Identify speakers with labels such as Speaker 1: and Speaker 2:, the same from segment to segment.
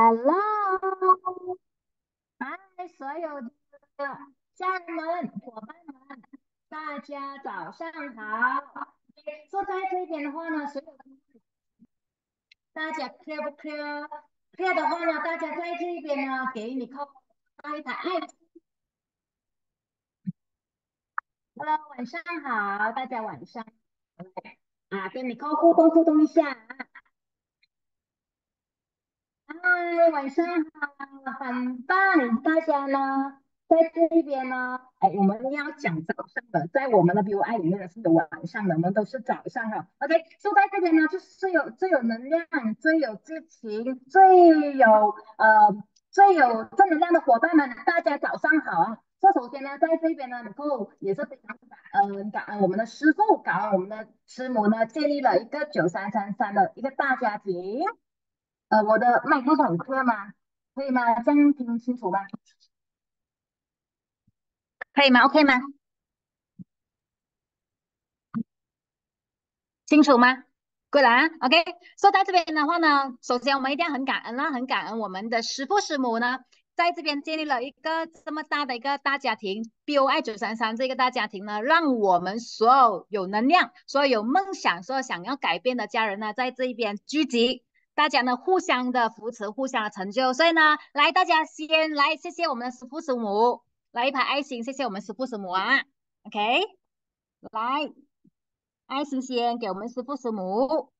Speaker 1: Hello，嗨，所有的家人们、伙伴们，大家早上好。坐在这边的话呢，所有的大家 clear 不 clear？clear 的话呢，大家在这边呢，给你扣发一排爱心。Hello，晚上好，大家晚上啊，跟你扣互动互动一下。嗨，晚上好，很棒，大家呢？在这边呢，哎，我们要讲早上的，在我们的 B U I 里面呢是有晚上的，我们都是早上哈。OK，就在这边呢，就是最有最有能量、最有激情、最有呃最有正能量的伙伴们，大家早上好啊！这首先呢，在这边呢，能够也是非常感恩感恩我们的师傅，感恩我们的师母呢，建立了一个九三三三的一个大家庭。呃，我的麦克风可以吗？可以吗？这样听清楚吗？可以吗？OK 吗？清楚吗？过来啊，OK。说到这边的话呢，首先我们一定要很感恩啦，很感恩我们的师父师母呢，在这边建立了一个这么大的一个大家庭，BOI 九三三这个大家庭呢，让我们所有有能量、所有有梦想、所有想要改变的家人呢，在这一边聚集，大家呢互相的扶持，互相的成就。所以呢，来大家先来，谢谢我们的师父师母。来一排爱心，谢谢我们师父师母啊，OK，来，爱心先给我们师父师母，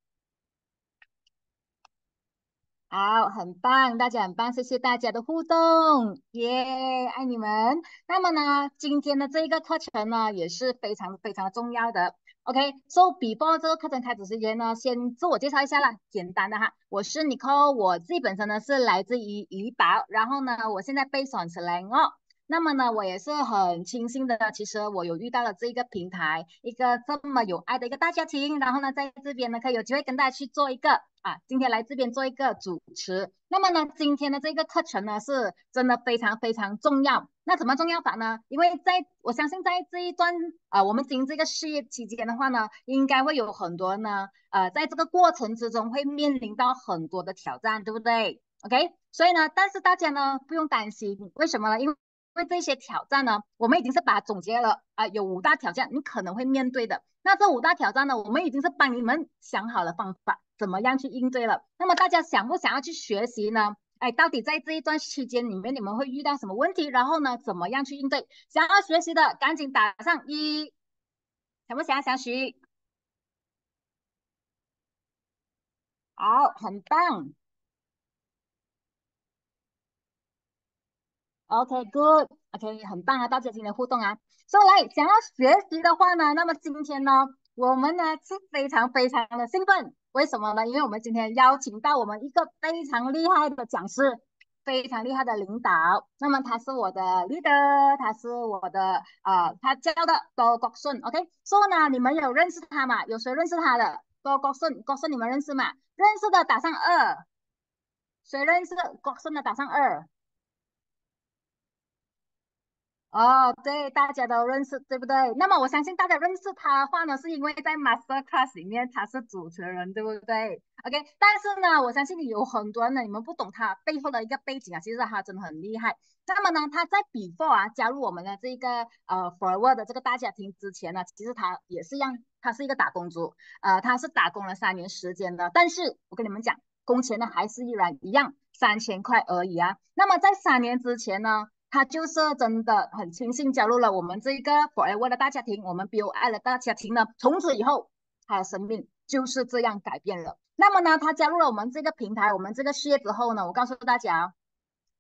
Speaker 1: 好，很棒，大家很棒，谢谢大家的互动，耶，爱你们。那么呢，今天的这一个课程呢，也是非常非常重要的，OK，So before 这个课程开始时间呢，先自我介绍一下啦，简单的哈，我是 Nicole，我自己本身呢是来自于怡保，然后呢，我现在被选起来哦。那么呢，我也是很庆幸的。其实我有遇到了这一个平台，一个这么有爱的一个大家庭。然后呢，在这边呢，可以有机会跟大家去做一个啊，今天来这边做一个主持。那么呢，今天的这个课程呢，是真的非常非常重要。那怎么重要法呢？因为在我相信，在这一段啊，我们经营这个事业期间的话呢，应该会有很多呢，呃，在这个过程之中会面临到很多的挑战，对不对？OK，所以呢，但是大家呢不用担心，为什么呢？因为为因为这些挑战呢，我们已经是把它总结了啊，有五大挑战你可能会面对的。那这五大挑战呢，我们已经是帮你们想好了方法，怎么样去应对了。那么大家想不想要去学习呢？哎，到底在这一段期间里面，你们会遇到什么问题？然后呢，怎么样去应对？想要学习的，赶紧打上一。想不想要学？好，很棒。OK，good，OK，很棒啊！大家今天互动啊，所以来想要学习的话呢，那么今天呢，我们呢是非常非常的兴奋。为什么呢？因为我们今天邀请到我们一个非常厉害的讲师，非常厉害的领导。那么他是我的 leader，他是我的啊，他教的多国顺。OK，所以呢，你们有认识他吗？有谁认识他的？多国顺，国顺你们认识吗？认识的打上二，谁认识国顺的打上二。哦，对，大家都认识，对不对？那么我相信大家认识他的话呢，是因为在 Master Class 里面他是主持人，对不对？OK，但是呢，我相信你有很多人呢，你们不懂他背后的一个背景啊，其实他真的很厉害。那么呢，他在 Before 啊加入我们的这个呃 Forward 的这个大家庭之前呢，其实他也是一样，他是一个打工族，呃，他是打工了三年时间的。但是我跟你们讲，工钱呢还是依然一样，三千块而已啊。那么在三年之前呢？他就是真的很庆幸加入了我们这一个 Forever 的大家庭，我们 BOI 的大家庭呢，从此以后他的生命就是这样改变了。那么呢，他加入了我们这个平台，我们这个事业之后呢，我告诉大家，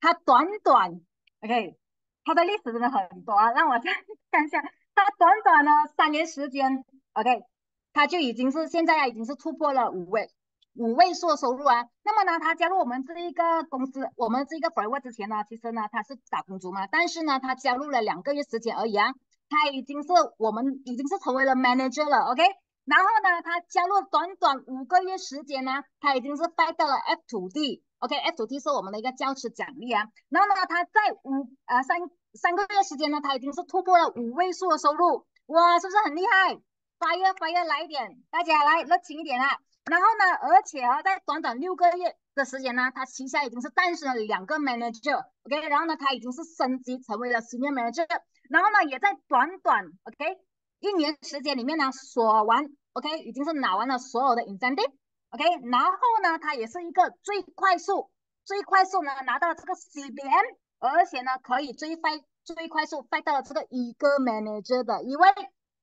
Speaker 1: 他短短 OK，他的历史真的很短，让我再看一下，他短短呢三年时间 OK，他就已经是现在已经是突破了五位。五位数收入啊，那么呢，他加入我们这一个公司，我们这个 Forever 之前呢，其实呢他是打工族嘛，但是呢他加入了两个月时间而已啊，他已经是我们已经是成为了 manager 了，OK，然后呢他加入短短五个月时间呢，他已经是拜到了 F 土地，OK，F 土地是我们的一个教师奖励啊，然后呢他在五呃三三个月时间呢，他已经是突破了五位数的收入，哇，是不是很厉害？发热发热来一点，大家来热情一点啊！然后呢，而且啊，在短短六个月的时间呢，他旗下已经是诞生了两个 manager，OK，然后呢，他已经是升级成为了 senior manager，然后呢，也在短短 OK 一年时间里面呢，锁完 OK，已经是拿完了所有的 incentive，OK，然后呢，他也是一个最快速、最快速呢拿到了这个 CBM，而且呢，可以最快、最快速带到了这个一个 manager 的。一位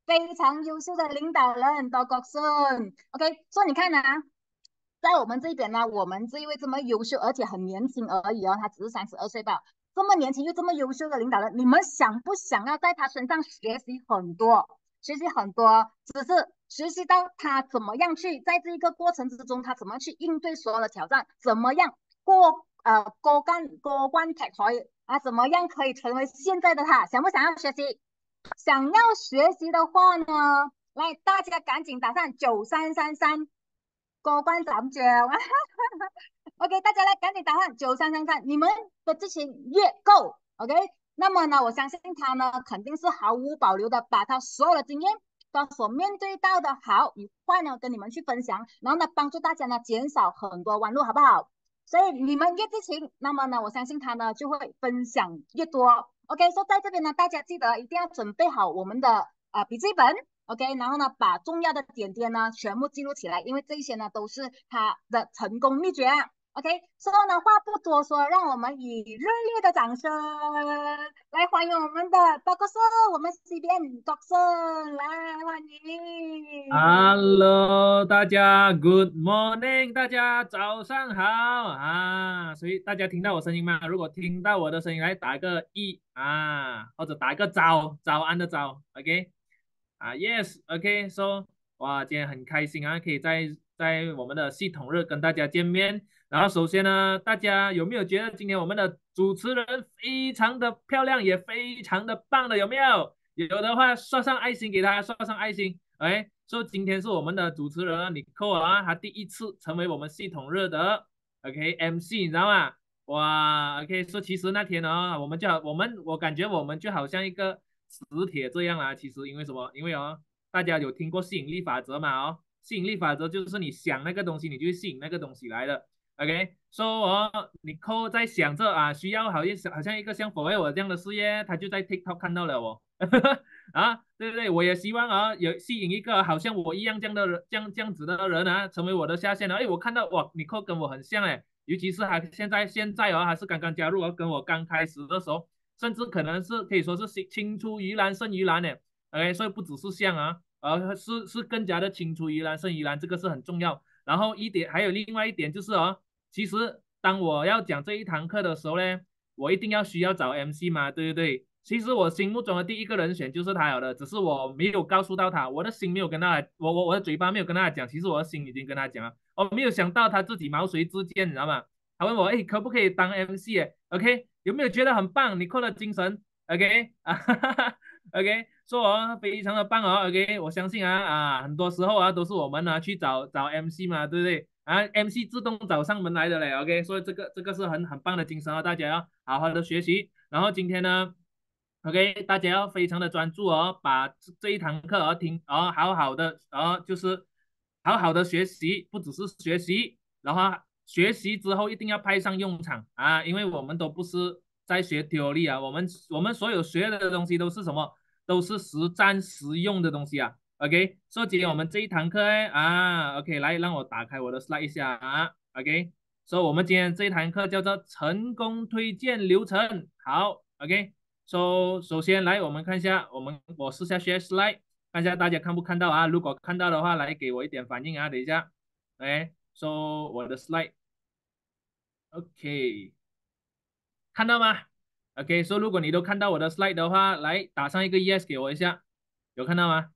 Speaker 1: 非常优秀的领导人，高国胜，OK，所以你看呢。在我们这边呢，我们这一位这么优秀而且很年轻而已哦，他只是三十二岁吧，这么年轻又这么优秀的领导人，你们想不想要在他身上学习很多？学习很多，只是学习到他怎么样去在这一个过程之中，他怎么去应对所有的挑战，怎么样过呃过关过关才可以啊，怎么样可以成为现在的他？想不想要学习？想要学习的话呢，来大家赶紧打上九三三三。过关斩将，OK，大家来赶紧打上九三三三，你们的激情越够，OK，那么呢，我相信他呢肯定是毫无保留的把他所有的经验，他所面对到的好与坏呢跟你们去分享，然后呢帮助大家呢减少很多弯路，好不好？所以你们越激情，那么呢我相信他呢就会分享越多，OK，说在这边呢大家记得一定要准备好我们的啊笔记本。OK，然后呢，把重要的点点呢全部记录起来，因为这些呢都是他的成功秘诀。OK，所以呢话不多说，让我们以热烈的掌声来欢迎我们的高国胜，我们 C 边高胜来欢迎。
Speaker 2: Hello，大家 Good morning，大家早上好啊！所以大家听到我声音吗？如果听到我的声音，来打个一啊，或者打个早早安的早，OK。啊，Yes，OK，So，哇，今天很开心啊，可以在在我们的系统日跟大家见面。然后首先呢，大家有没有觉得今天我们的主持人非常的漂亮，也非常的棒的？有没有？有的话刷上爱心给他，刷上爱心。哎，说今天是我们的主持人啊，你扣啊，他第一次成为我们系统热的 OK，MC，你知道吗？哇，OK，说其实那天呢，我们就好我们我感觉我们就好像一个。磁铁这样啊，其实因为什么？因为哦，大家有听过吸引力法则嘛？哦，吸引力法则就是你想那个东西，你就吸引那个东西来的。OK，所以哦，你扣在想着啊，需要好像好像一个像佛威我这样的事业，他就在 TikTok 看到了我 啊，对不对？我也希望啊，有吸引一个好像我一样这样的人，这样这样子的人啊，成为我的下线了。哎，我看到哇，你扣跟我很像哎，尤其是还现在现在哦，还是刚刚加入哦，跟我刚开始的时候。甚至可能是可以说是青青出于蓝胜于蓝的，OK，所以不只是像啊，而是是更加的青出于蓝胜于蓝，这个是很重要。然后一点还有另外一点就是哦，其实当我要讲这一堂课的时候呢，我一定要需要找 MC 嘛，对不对？其实我心目中的第一个人选就是他有的，只是我没有告诉到他，我的心没有跟他，我我我的嘴巴没有跟他讲，其实我的心已经跟他讲了，我没有想到他自己毛遂自荐，你知道吗？他问我，哎，可不可以当 MC？OK。有没有觉得很棒？你扣了精神，OK 啊哈哈，OK，说我非常的棒哦，OK，我相信啊啊，很多时候啊都是我们啊去找找 MC 嘛，对不对？啊，MC 自动找上门来的嘞，OK，所以这个这个是很很棒的精神啊，大家要好好的学习。然后今天呢，OK，大家要非常的专注哦，把这一堂课哦听哦好好的哦，就是好好的学习，不只是学习，然后。学习之后一定要派上用场啊！因为我们都不是在学 theory 啊，我们我们所有学的东西都是什么？都是实战实用的东西啊。OK，所以今天我们这一堂课啊，OK，来让我打开我的 slide 一下啊。OK，所以我们今天这一堂课叫做成功推荐流程。好，OK，所以首先来我们看一下，我们我试下学 slide，看一下大家看不看到啊？如果看到的话，来给我一点反应啊。等一下，哎。So 我的 slide，OK，看到吗？OK，So 如果你都看到我的 slide 的话，来打上一个 Yes 给我一下，有看到吗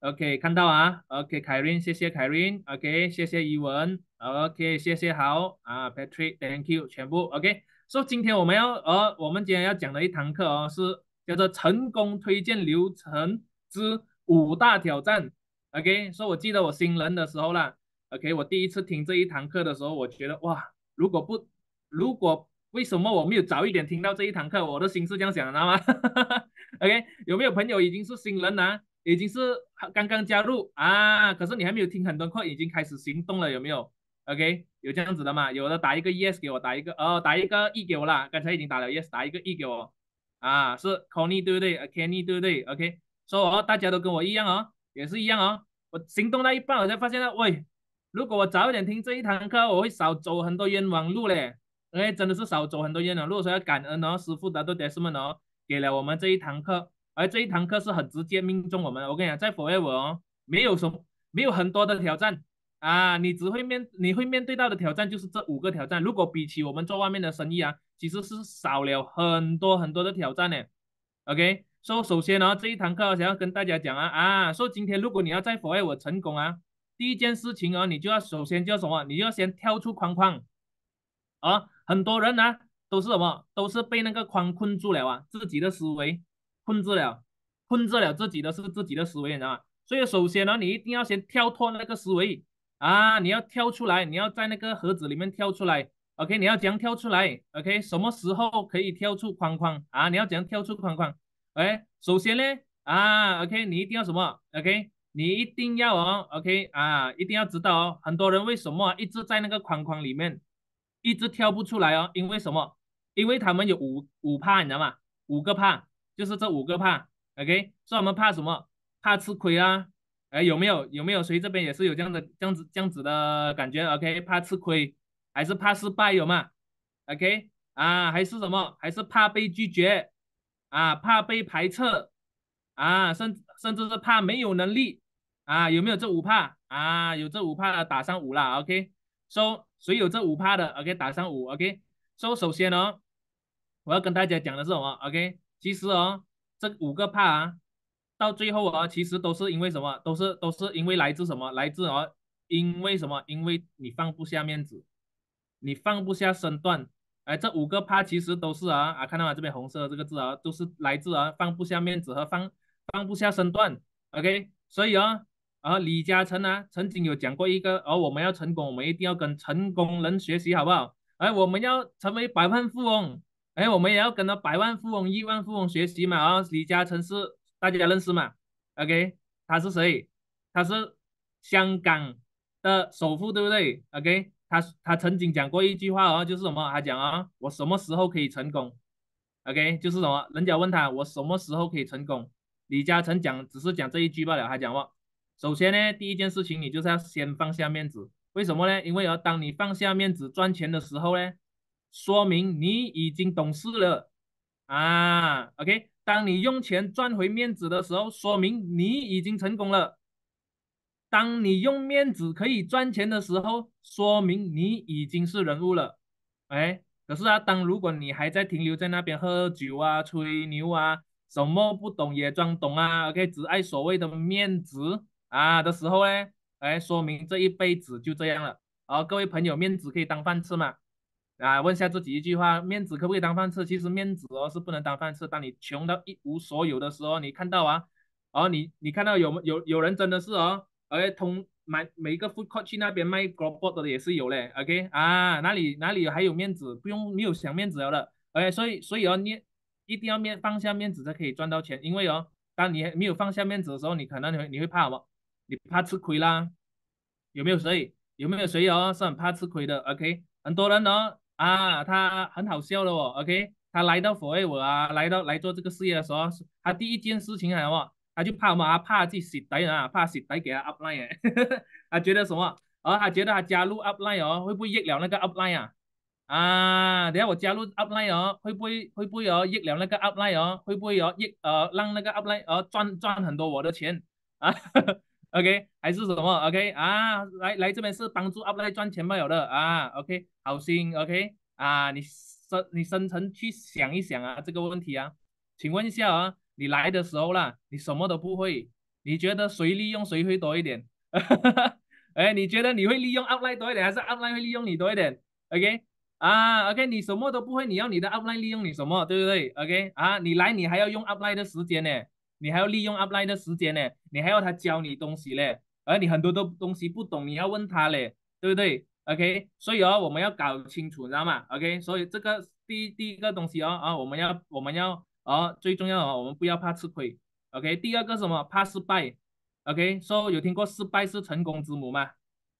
Speaker 2: ？OK，看到啊。OK，凯琳，谢谢凯琳。OK，谢谢伊文。OK，谢谢好啊，Patrick，Thank you，全部 OK。So 今天我们要呃，我们今天要讲的一堂课哦，是叫做成功推荐流程之五大挑战。OK，所以我记得我新人的时候啦。OK，我第一次听这一堂课的时候，我觉得哇，如果不，如果为什么我没有早一点听到这一堂课？我的心是这样想的，知道吗？OK，有没有朋友已经是新人呢？已经是刚刚加入啊？可是你还没有听很多课，已经开始行动了，有没有 OK，有这样子的嘛？有的打一个 yes 给我，打一个哦，打一个 e 给我啦。刚才已经打了 yes，打一个 e 给我啊，是 Connie 对不对？Kenny 对不对？OK，说哦，大家都跟我一样哦，也是一样哦。我行动到一半，我才发现了，喂，如果我早一点听这一堂课，我会少走很多冤枉路嘞。哎，真的是少走很多冤枉路，所以要感恩哦，师傅的都爹师们哦，给了我们这一堂课，而这一堂课是很直接命中我们。我跟你讲，在 Forever 哦，没有什么，没有很多的挑战啊，你只会面，你会面对到的挑战就是这五个挑战。如果比起我们做外面的生意啊，其实是少了很多很多的挑战呢。OK，说首先呢，这一堂课想要跟大家讲啊啊，说今天如果你要在 Forever 成功啊，第一件事情哦，你就要首先叫什么？你就要先跳出框框啊。很多人呢都是什么？都是被那个框困住了啊，自己的思维控制了，控制了自己的是自己的思维，你知道吗？所以首先呢，你一定要先跳脱那个思维啊，你要跳出来，你要在那个盒子里面跳出来。OK，你要怎样跳出来？OK，什么时候可以跳出框框啊？你要怎样跳出框框？哎，首先呢啊，OK，你一定要什么？OK，你一定要哦，OK 啊，一定要知道哦，很多人为什么一直在那个框框里面？一直跳不出来哦，因为什么？因为他们有五五怕，你知道吗？五个怕，就是这五个怕。OK，说我们怕什么？怕吃亏啊？哎，有没有？有没有？谁这边也是有这样的这样子这样子的感觉？OK，怕吃亏，还是怕失败？有吗？OK，啊，还是什么？还是怕被拒绝？啊，怕被排斥？啊，甚甚至是怕没有能力？啊，有没有这五怕？啊，有这五怕的打上五了。OK。说谁有这五怕的？OK，打上五。OK，说首先呢，我要跟大家讲的是什么？OK，其实哦，这五个怕啊，到最后啊，其实都是因为什么？都是都是因为来自什么？来自哦，因为什么？因为你放不下面子，你放不下身段。哎，这五个怕其实都是啊啊，看到吗？这边红色的这个字啊，都是来自啊放不下面子和放放不下身段。OK，所以啊。而李嘉诚呢，曾经有讲过一个，而我们要成功，我们一定要跟成功人学习，好不好？哎，我们要成为百万富翁，哎，我们也要跟着百万富翁、亿万富翁学习嘛。啊，李嘉诚是大家认识嘛？OK，他是谁？他是香港的首富，对不对？OK，他他曾经讲过一句话哦，就是什么？他讲啊，我什么时候可以成功？OK，就是什么？人家问他，我什么时候可以成功？李嘉诚讲，只是讲这一句罢了。他讲话。首先呢，第一件事情你就是要先放下面子，为什么呢？因为啊，当你放下面子赚钱的时候呢，说明你已经懂事了啊。OK，当你用钱赚回面子的时候，说明你已经成功了。当你用面子可以赚钱的时候，说明你已经是人物了。哎，可是啊，当如果你还在停留在那边喝酒啊、吹牛啊，什么不懂也装懂啊，OK，只爱所谓的面子。啊的时候呢，哎，说明这一辈子就这样了。好，各位朋友，面子可以当饭吃吗？啊，问下自己一句话：面子可不可以当饭吃？其实面子哦是不能当饭吃。当你穷到一无所有的时候，你看到啊，哦，你你看到有有有人真的是哦，哎，通买每一个 food court 去那边卖 g r o b o t 的也是有嘞。OK 啊，哪里哪里还有面子？不用没有想面子了的。哎，所以所以哦，你一定要面放下面子才可以赚到钱。因为哦，当你没有放下面子的时候，你可能你会你会怕什么？你怕吃亏啦？有没有谁？有没有谁哦？是很怕吃亏的？OK，很多人哦啊，他很好笑的哦。OK，他来到 Forever 啊，来到来做这个事业的时候，他第一件事情什么？他就怕什么？怕自己洗底啊，怕洗底给他 upline 哎，他觉得什么？哦，他觉得他加入 upline 哦，会不会益了那个 upline 啊？啊，等下我加入 upline 哦，会不会会不会哦益了那个 upline 哦？会不会哦益呃让那个 upline 呃赚赚很多我的钱啊 ？OK，还是什么？OK 啊，来来这边是帮助 Up 来赚钱没有的啊？OK，好心 OK 啊，你深你深层去想一想啊，这个问题啊，请问一下啊，你来的时候啦，你什么都不会，你觉得谁利用谁会多一点？哎，你觉得你会利用 Up 来多一点，还是 Up 来会利用你多一点？OK 啊，OK，你什么都不会，你要你的 Up 来利用你什么，对不对？OK 啊，你来你还要用 Up 来的时间呢？你还要利用 upline 的时间呢，你还要他教你东西嘞，而你很多的东西不懂，你要问他嘞，对不对？OK，所以哦，我们要搞清楚，知道吗？OK，所以这个第第一个东西哦啊，我们要我们要哦，最重要的哦，我们不要怕吃亏。OK，第二个什么？怕失败。OK，说有听过失败是成功之母吗？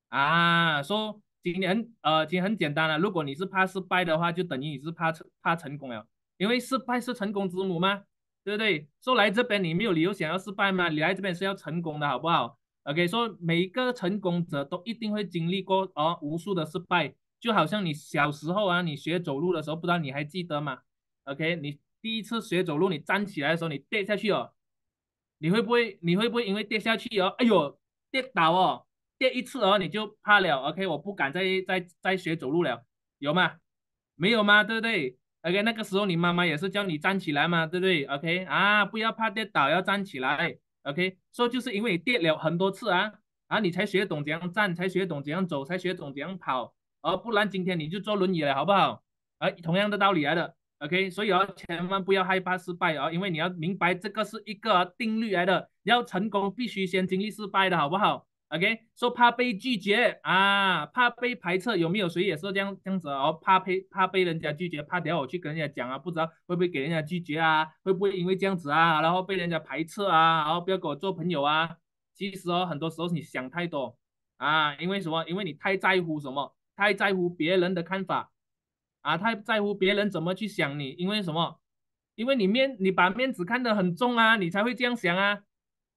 Speaker 2: 啊，说今天呃，今天很简单了。如果你是怕失败的话，就等于你是怕成怕成功了，因为失败是成功之母嘛，对不对？说来这边你没有理由想要失败吗？你来这边是要成功的，好不好？OK，说每一个成功者都一定会经历过哦无数的失败，就好像你小时候啊，你学走路的时候，不知道你还记得吗？OK，你第一次学走路，你站起来的时候，你跌下去哦，你会不会你会不会因为跌下去哦，哎呦跌倒哦？跌一次哦，你就怕了，OK，我不敢再再再学走路了，有吗？没有吗？对不对？OK，那个时候你妈妈也是叫你站起来嘛，对不对？OK，啊，不要怕跌倒，要站起来，OK，说就是因为跌了很多次啊，啊，你才学懂怎样站，才学懂怎样走，才学懂怎样跑，而不然今天你就坐轮椅了，好不好？啊，同样的道理来的，OK，所以哦，千万不要害怕失败哦，因为你要明白这个是一个定律来的，要成功必须先经历失败的，好不好？OK，说怕被拒绝啊，怕被排斥，有没有谁也是这样这样子哦？怕被怕被人家拒绝，怕等下我去跟人家讲啊，不知道会不会给人家拒绝啊？会不会因为这样子啊，然后被人家排斥啊？然后不要跟我做朋友啊？其实哦，很多时候你想太多啊，因为什么？因为你太在乎什么？太在乎别人的看法啊，太在乎别人怎么去想你？因为什么？因为你面你把面子看得很重啊，你才会这样想啊。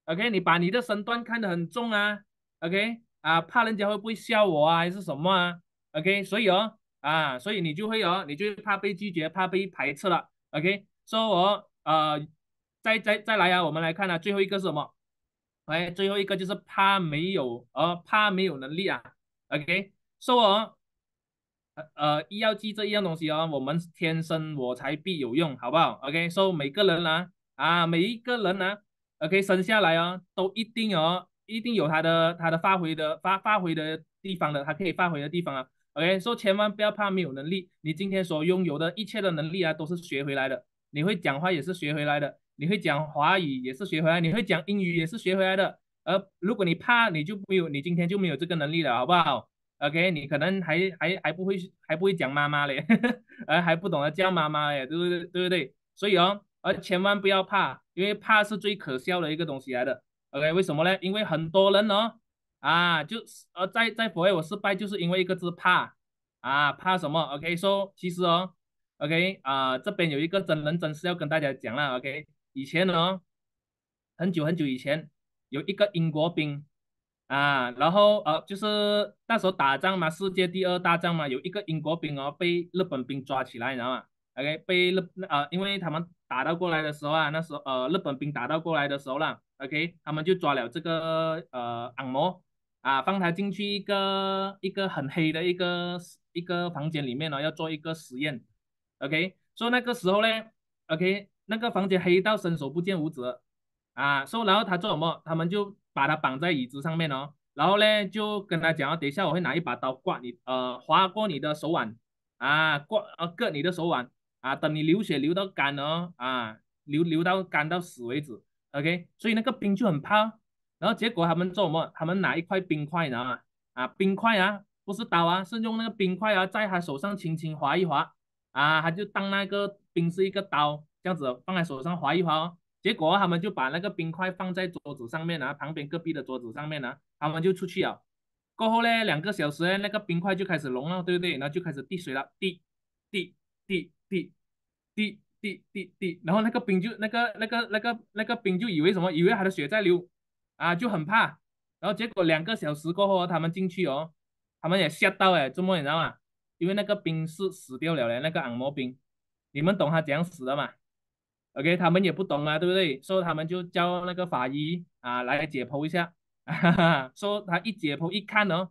Speaker 2: OK，你把你的身段看得很重啊。OK 啊，怕人家会不会笑我啊，还是什么啊？OK，所以哦啊，所以你就会哦，你就怕被拒绝，怕被排斥了。OK，说我呃，再再再来啊，我们来看啊，最后一个是什么？哎，最后一个就是怕没有呃，怕没有能力啊。OK，说我呃呃，要记这一样东西哦，我们天生我材必有用，好不好？OK，说每个人呢啊，每一个人呢，OK，生下来哦，都一定哦。一定有他的他的发挥的发发挥的地方的，他可以发挥的地方啊。OK，说千万不要怕没有能力，你今天所拥有的一切的能力啊，都是学回来的。你会讲话也是学回来的，你会讲华语也是学回来，你会讲英语也是学回来的。而如果你怕，你就没有，你今天就没有这个能力了，好不好？OK，你可能还还还不会还不会讲妈妈嘞，而还不懂得叫妈妈嘞，对不对？对不对？所以哦，而千万不要怕，因为怕是最可笑的一个东西来的。OK，为什么呢？因为很多人哦，啊，就是呃，在在佛业我失败，就是因为一个字怕啊，怕什么？OK，说其实哦，OK 啊，这边有一个真人真事要跟大家讲了。OK，以前呢，很久很久以前，有一个英国兵啊，然后呃，就是那时候打仗嘛，世界第二大战嘛，有一个英国兵哦，被日本兵抓起来，你知道吗？OK，被日呃，因为他们打到过来的时候啊，那时候呃，日本兵打到过来的时候啦。OK，他们就抓了这个呃按摩啊，放他进去一个一个很黑的一个一个房间里面呢，要做一个实验。OK，所以那个时候呢，OK，那个房间黑到伸手不见五指啊，所以然后他做什么？他们就把他绑在椅子上面哦，然后呢就跟他讲，等一下我会拿一把刀刮你，呃，划过你的手腕啊，刮呃割你的手腕啊，等你流血流到干哦啊，流流到干到死为止。OK，所以那个冰就很怕，然后结果他们做什么？他们拿一块冰块，你知道吗？啊，冰块啊，不是刀啊，是用那个冰块啊，在他手上轻轻划一划，啊，他就当那个冰是一个刀，这样子放在手上划一划哦。结果他们就把那个冰块放在桌子上面啊，旁边隔壁的桌子上面啊，他们就出去了。过后呢，两个小时呢，那个冰块就开始融了，对不对？然后就开始滴水了，滴滴滴滴滴。滴滴滴，然后那个兵就那个那个那个那个兵就以为什么？以为他的血在流啊，就很怕。然后结果两个小时过后，他们进去哦，他们也吓到哎，怎么你知道吗？因为那个兵是死掉了嘞，那个按摩兵，你们懂他怎样死的吗？OK，他们也不懂啊，对不对？所以他们就叫那个法医啊来解剖一下，哈哈，说他一解剖一看哦，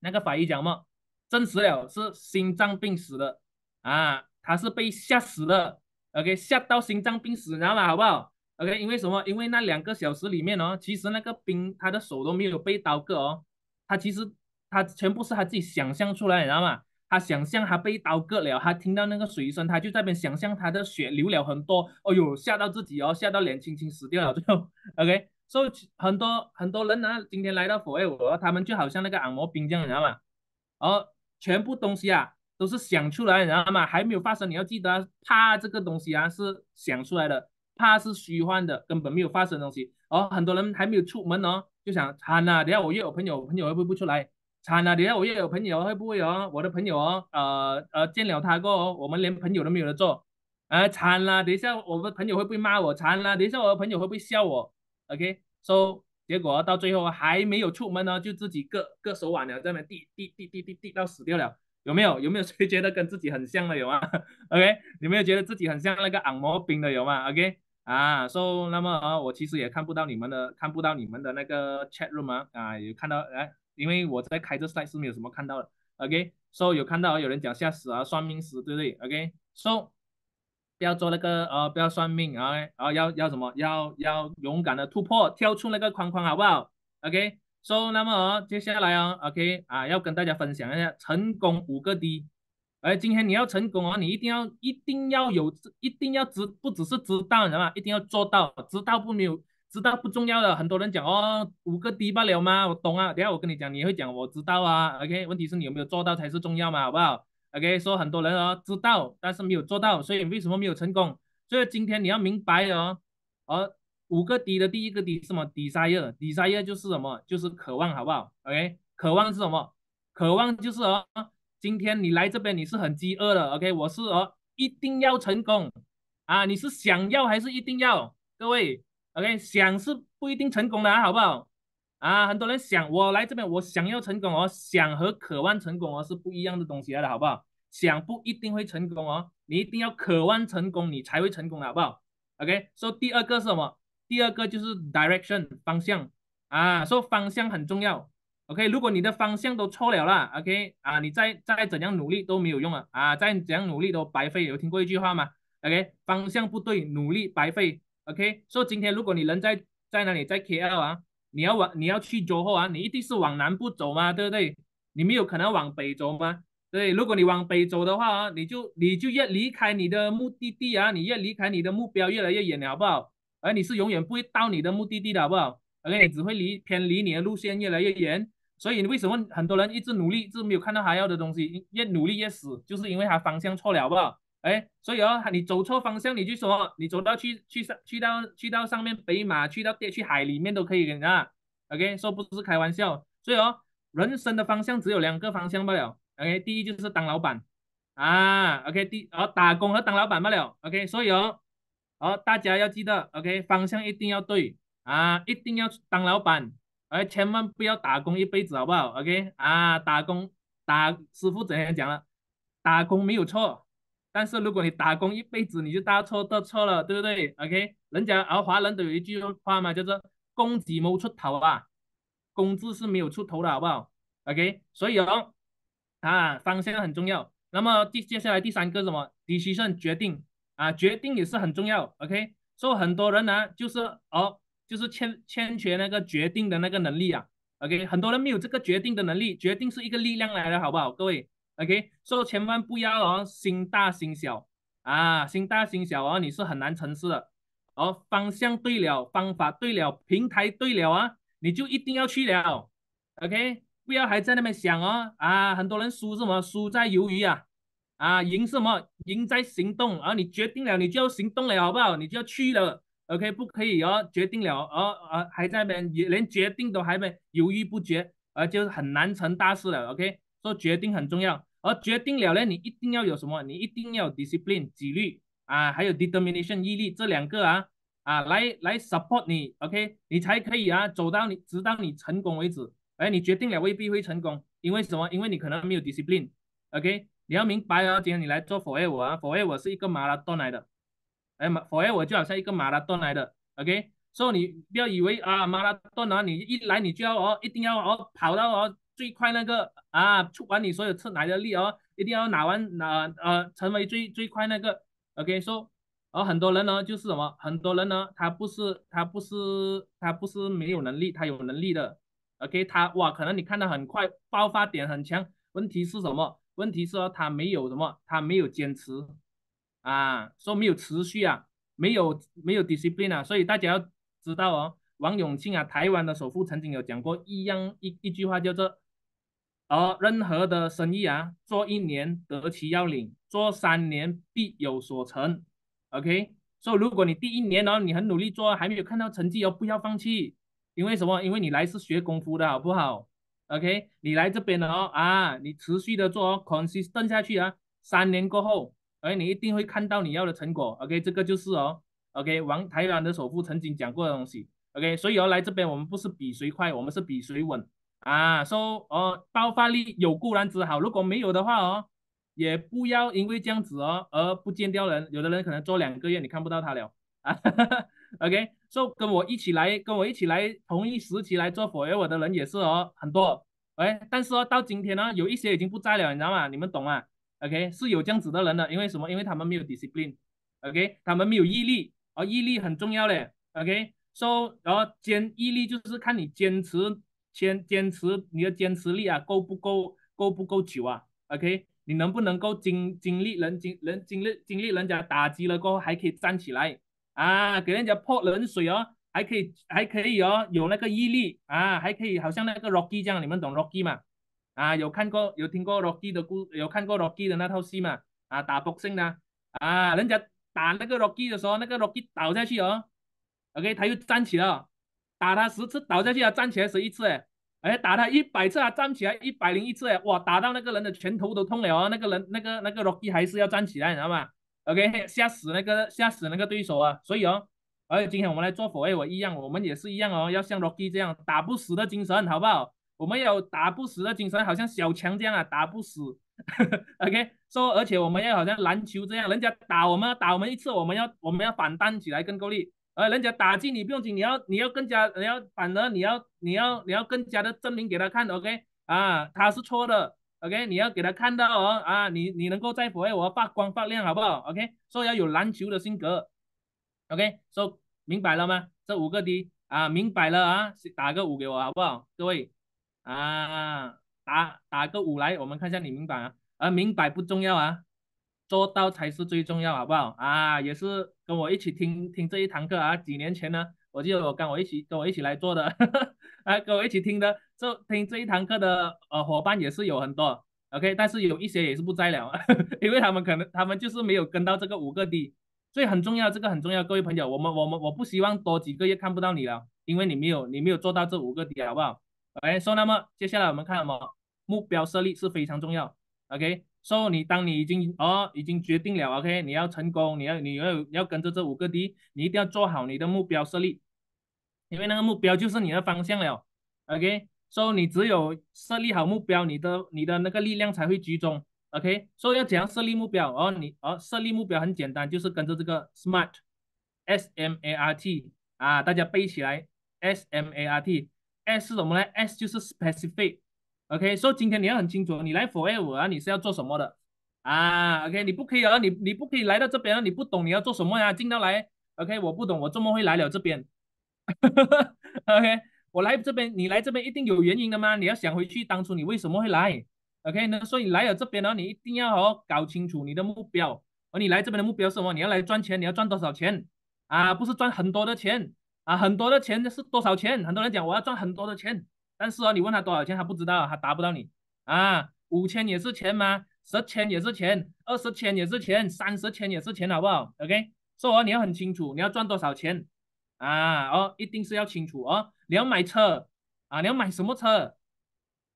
Speaker 2: 那个法医讲么？证实了是心脏病死的啊。他是被吓死了，OK，吓到心脏病死，知道吗？好不好？OK，因为什么？因为那两个小时里面哦，其实那个兵他的手都没有被刀割哦，他其实他全部是他自己想象出来，你知道吗？他想象他被刀割了，他听到那个水声，他就在边想象他的血流了很多，哦呦，吓到自己哦，吓到脸青青死掉了，最后，OK，所以很多很多人呢，今天来到佛我，他们就好像那个按摩兵这样，你知道吗？哦，全部东西啊。都是想出来，你知道吗？还没有发生，你要记得，怕这个东西啊是想出来的，怕是虚幻的，根本没有发生的东西。哦，很多人还没有出门哦，就想惨了，等下我又有朋友，朋友会不会不出来？惨了，等下我又有朋友会不会哦？我的朋友哦，呃呃，见了他过后，我们连朋友都没有得做，啊，惨了，等一下我的朋友会不会骂我？惨了，等一下我的朋友会不会笑我？OK，so 结果到最后还没有出门呢，就自己各各手挽了，在那滴滴滴滴滴滴到死掉了，有没有？有没有谁觉得跟自己很像的有吗？OK，有没有觉得自己很像那个按摩兵的有吗？OK。啊，so 那么啊，我其实也看不到你们的，看不到你们的那个 chat room 啊，啊，有看到哎，因为我在开这 slide 是没有什么看到的，OK，so 有看到有人讲吓死啊，算命师，对不对？OK，so 不要做那个呃，不要算命啊，然啊，要要什么？要要勇敢的突破，跳出那个框框，好不好？OK So 那么接下来啊，OK 啊，要跟大家分享一下成功五个 D。哎，今天你要成功啊，你一定要一定要有，一定要知，不只是知道，你知道吗？一定要做到，知道不没有，知道不重要的。很多人讲哦，五个 D 罢了吗？我懂啊。等下我跟你讲，你会讲我知道啊。OK，问题是你有没有做到才是重要嘛，好不好？OK，说很多人哦知道，但是没有做到，所以为什么没有成功？所以今天你要明白哦，哦，五个 D 的第一个 D 是什么？Desire，Desire 就是什么？就是渴望，好不好？OK，渴望是什么？渴望就是哦。今天你来这边，你是很饥饿的，OK？我是哦，一定要成功啊！你是想要还是一定要？各位，OK？想是不一定成功的，啊好不好？啊，很多人想我来这边，我想要成功哦，想和渴望成功哦是不一样的东西来的，好不好？想不一定会成功哦，你一定要渴望成功，你才会成功的，好不好？OK？说第二个是什么？第二个就是 direction 方向啊，说方向很重要。OK，如果你的方向都错了啦，OK 啊，你再再怎样努力都没有用了，啊，再怎样努力都白费。有听过一句话吗？OK，方向不对，努力白费。OK，说今天如果你人在在哪里，在 KL 啊，你要往你要去州后啊，你一定是往南部走嘛，对不对？你没有可能往北走吗？对，如果你往北走的话啊，你就你就越离开你的目的地啊，你越离开你的目标越来越远了，好不好？而你是永远不会到你的目的地的，好不好？OK，你只会离偏离你的路线越来越远。所以你为什么很多人一直努力，一直没有看到他要的东西，越努力越死，就是因为他方向错了，好不好？哎，所以哦，你走错方向，你就说你走到去去上去到去到上面北马，去到去海里面都可以啊。OK，说不是开玩笑。所以哦，人生的方向只有两个方向罢了。OK，第一就是当老板啊。OK，第哦打工和当老板罢了。OK，所以哦，好大家要记得，OK，方向一定要对啊，一定要当老板。而，千万不要打工一辈子，好不好？OK 啊，打工打师傅怎样讲了？打工没有错，但是如果你打工一辈子，你就大错特错了，对不对？OK，人家而华人都有一句话嘛，叫做“公鸡没出头啊”，工资是没有出头的，好不好？OK，所以哦，啊，方向很重要。那么第接下来第三个什么决心决定啊，决定也是很重要。OK，所以很多人呢，就是哦。就是欠欠缺那个决定的那个能力啊，OK，很多人没有这个决定的能力，决定是一个力量来的，好不好？各位，OK，所以千万不要哦，心大心小啊，心大心小哦，你是很难成事的。哦，方向对了，方法对了，平台对了啊，你就一定要去了，OK，不要还在那边想哦，啊，很多人输什么？输在犹豫啊，啊，赢什么？赢在行动啊，你决定了，你就要行动了，好不好？你就要去了。OK，不可以哦，决定了哦，呃，还在那边，连决定都还没犹豫不决，而，就是很难成大事了。OK，说决定很重要，而决定了呢，你一定要有什么？你一定要 discipline 纪律啊，还有 determination 毅力这两个啊啊，来来 support 你，OK，你才可以啊走到你直到你成功为止。哎，你决定了未必会成功，因为什么？因为你可能没有 discipline。OK，你要明白哦，今天你来做 forever 啊，forever 是一个马拉松来的。哎，嘛，for 我就好像一个马拉松来的，OK，所以你不要以为啊，马拉松啊，你一来你就要哦，一定要哦，跑到哦最快那个啊，出完你所有吃奶的力哦，一定要拿完拿呃，成为最最快那个，OK，说，而很多人呢就是什么，很多人呢他不是他不是他不是没有能力，他有能力的，OK，他哇，可能你看到很快爆发点很强，问题是什么？问题是他没有什么，他没有坚持。啊，说没有持续啊，没有没有 discipline 啊，所以大家要知道哦，王永庆啊，台湾的首富曾经有讲过一样一一句话叫做，哦，任何的生意啊，做一年得其要领，做三年必有所成，OK，所以如果你第一年哦，你很努力做，还没有看到成绩哦，不要放弃，因为什么？因为你来是学功夫的好不好 OK，你来这边了哦啊，你持续的做哦，consistent 下去啊，三年过后，哎，你一定会看到你要的成果。OK，这个就是哦，OK，王台湾的首富曾经讲过的东西。OK，所以哦，来这边我们不是比谁快，我们是比谁稳啊。说哦，爆发力有固然之好，如果没有的话哦，也不要因为这样子哦而不见掉人。有的人可能做两个月你看不到他了啊。OK，说跟我一起来，跟我一起来同一时期来做 forever 的人也是哦很多。哎，但是哦到今天呢，有一些已经不在了，你知道吗？你们懂吗？OK，是有这样子的人的，因为什么？因为他们没有 discipline。OK，他们没有毅力，而毅力很重要嘞。OK。说，然后坚毅力就是看你坚持，坚坚持你的坚持力啊，够不够，够不够久啊？OK，你能不能够经经历人经人经历经历人家打击了过后还可以站起来啊？给人家泼冷水哦，还可以还可以哦，有那个毅力啊，还可以好像那个 Rocky 这样，你们懂 Rocky 吗？啊，有看过有听过 Rocky 的故，有看过 Rocky 的那套戏吗？啊，打 boxing 的啊，人家打那个 Rocky 的时候，那个 Rocky 倒下去哦。OK，他又站起了，打他十次倒下去，他站起来十一次，哎，哎，打他一百次，他站起来一百零一次，哎，哇，打到那个人的拳头都痛了哦，那个人那个那个 Rocky 还是要站起来，你知道吗？OK，吓死那个吓死那个对手啊，所以哦，而且今天我们来做佛位，我一样，我们也是一样哦，要像 Rocky 这样打不死的精神，好不好？我们有打不死的精神，好像小强这样啊，打不死。OK，说而且我们要好像篮球这样，人家打我们打我们一次，我们要我们要反弹起来更够力。而，人家打击你不用紧，你要你要更加，你要反而你要你要你要更加的证明给他看，OK 啊，他是错的，OK，你要给他看到哦，啊，你你能够在佛位我发光发亮，好不好？OK，说要有篮球的性格，OK，说明白了吗？这五个 D 啊，明白了啊，打个五给我好不好？各位啊，打打个五来，我们看一下你明白啊，啊，明白不重要啊。做到才是最重要，好不好啊？也是跟我一起听听这一堂课啊。几年前呢，我记得我跟我一起跟我一起来做的，啊，跟我一起听的，这听这一堂课的呃伙伴也是有很多，OK，但是有一些也是不在了，因为他们可能他们就是没有跟到这个五个 D，所以很重要，这个很重要，各位朋友，我们我们我不希望多几个月看不到你了，因为你没有你没有做到这五个 D，好不好？OK，说那么接下来我们看什么？目标设立是非常重要，OK。说你当你已经哦已经决定了，OK，你要成功，你要你要要跟着这五个 D，你一定要做好你的目标设立，因为那个目标就是你的方向了，OK。所以你只有设立好目标，你的你的那个力量才会集中，OK。所以要怎样设立目标？哦，你哦设立目标很简单，就是跟着这个 SMART，S M A R T 啊，大家背起来，S M A R T，S 是什么呢？S 就是 specific。OK，所以今天你要很清楚，你来 Forever 啊，你是要做什么的啊？OK，你不可以啊，你你不可以来到这边啊，你不懂你要做什么呀？进到来，OK，我不懂，我怎么会来了这边哈哈？OK，我来这边，你来这边一定有原因的吗？你要想回去当初你为什么会来？OK，那所以来了这边呢，你一定要好搞清楚你的目标，而你来这边的目标是什么？你要来赚钱，你要赚多少钱啊？不是赚很多的钱啊，很多的钱是多少钱？很多人讲我要赚很多的钱。但是哦，你问他多少钱，他不知道，他答不到你啊。五千也是钱吗？十千也是钱，二十千也是钱，三十千也是钱，好不好？OK，说哦，你要很清楚，你要赚多少钱啊？哦，一定是要清楚哦。你要买车啊？你要买什么车？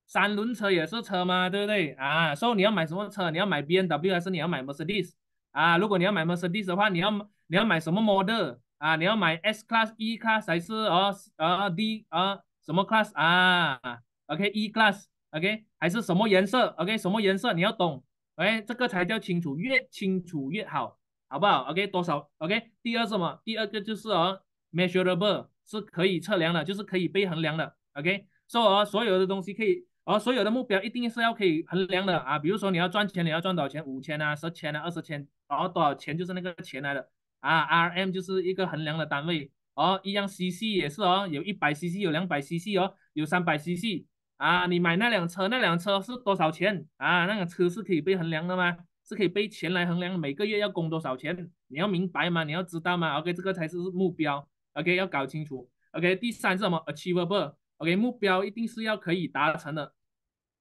Speaker 2: 三轮车也是车吗？对不对啊？说你要买什么车？你要买 B N W 还是你要买 Mercedes 啊？如果你要买 Mercedes 的话，你要你要买什么 model 啊？你要买 S class、E class 还是哦呃 D 啊？什么 class 啊？OK，E class，OK，还是什么颜色？OK，什么颜色你要懂，哎，这个才叫清楚，越清楚越好，好不好？OK，多少？OK，第二什么？第二个就是哦，measurable 是可以测量的，就是可以被衡量的。OK，所以哦，所有的东西可以，哦，所有的目标一定是要可以衡量的啊。比如说你要赚钱，你要赚多少钱？五千啊，十千啊，二十千，然后，多少钱就是那个钱来的啊？RM 就是一个衡量的单位。哦，一样 CC 也是哦，有一百 CC，有两百 CC 哦，有三百 CC 啊。你买那辆车，那辆车是多少钱啊？那个车是可以被衡量的吗？是可以被钱来衡量，每个月要供多少钱？你要明白吗？你要知道吗？OK，这个才是目标。OK，要搞清楚。OK，第三是什么？Achievable。OK，目标一定是要可以达成的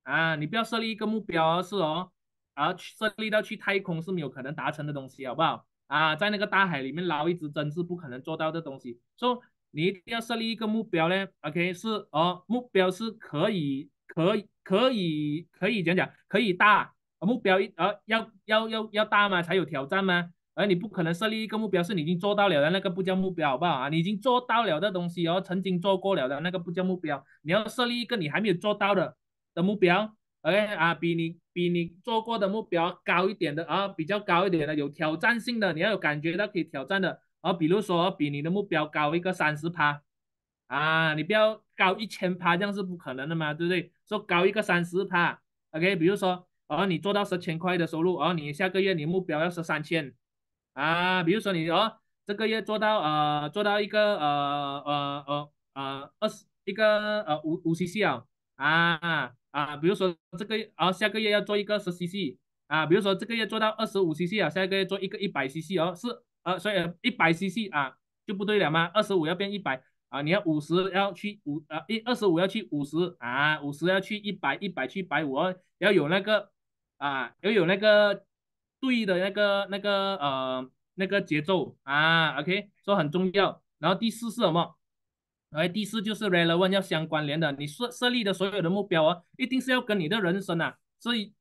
Speaker 2: 啊。你不要设立一个目标是哦，啊，设立到去太空是没有可能达成的东西，好不好？啊，在那个大海里面捞一只针是不可能做到的东西，说你一定要设立一个目标呢。OK，是哦，目标是可以可以可以可以讲讲可以大目标一呃要要要要大嘛才有挑战吗？而你不可能设立一个目标是你已经做到了的那个不叫目标好不好啊？你已经做到了的东西哦，曾经做过了的那个不叫目标，你要设立一个你还没有做到的的目标，OK 啊，比你比你做过的目标高一点的啊，比较高一点的有挑战性的，你要有感觉到可以挑战的啊，比如说比你的目标高一个三十趴啊，你不要高一千趴，这样是不可能的嘛，对不对？说高一个三十趴，OK，比如说哦，你做到十千块的收入，哦，你下个月你目标要是三千。啊，比如说你哦，这个月做到呃做到一个呃呃呃呃二十一个呃五五 cc 啊啊啊，比如说这个月啊下个月要做一个十 cc 啊，比如说这个月做到二十五 cc 啊，下个月做一个一百 cc 哦，是呃所以一百 cc 啊就不对了吗？二十五要变一百啊，你要五十要去五啊一二十五要去五十啊，五十要去一百，一百去百五哦，要有那个啊要有那个。对的那个那个呃那个节奏啊，OK，说很重要。然后第四是什么？哎，第四就是 relevant 要相关联的。你设设立的所有的目标啊，一定是要跟你的人生啊，所以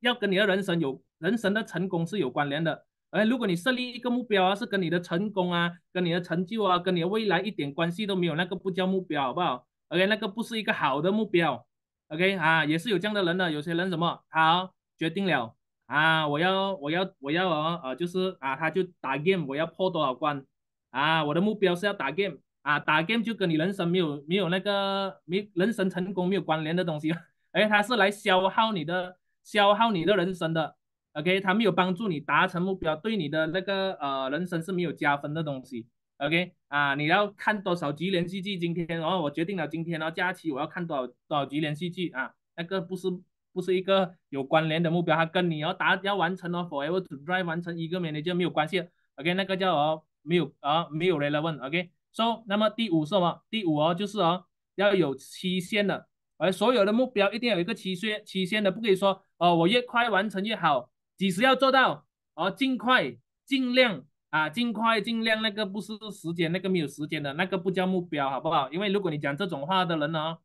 Speaker 2: 要跟你的人生有人生的成功是有关联的。哎，如果你设立一个目标啊，是跟你的成功啊，跟你的成就啊，跟你的未来一点关系都没有，那个不叫目标，好不好？OK，那个不是一个好的目标。OK 啊，也是有这样的人的，有些人什么好决定了。啊，我要我要我要哦，呃，就是啊，他就打 game，我要破多少关啊？我的目标是要打 game 啊，打 game 就跟你人生没有没有那个没人生成功没有关联的东西，哎，它是来消耗你的消耗你的人生的，OK，它没有帮助你达成目标，对你的那个呃人生是没有加分的东西，OK 啊，你要看多少集连续剧？今天然后我决定了今天哦假期我要看多少多少集连续剧啊？那个不是。不是一个有关联的目标，它跟你要达要完成哦，forever to drive 完成一个 manager 没有关系，OK，那个叫哦没有啊没有 relevant。OK relevant，OK，so 那么第五是什么？第五哦就是哦要有期限的，而所有的目标一定有一个期限期限的，不可以说哦我越快完成越好，几时要做到哦尽快尽量啊尽快尽量那个不是时间那个没有时间的那个不叫目标好不好？因为如果你讲这种话的人呢，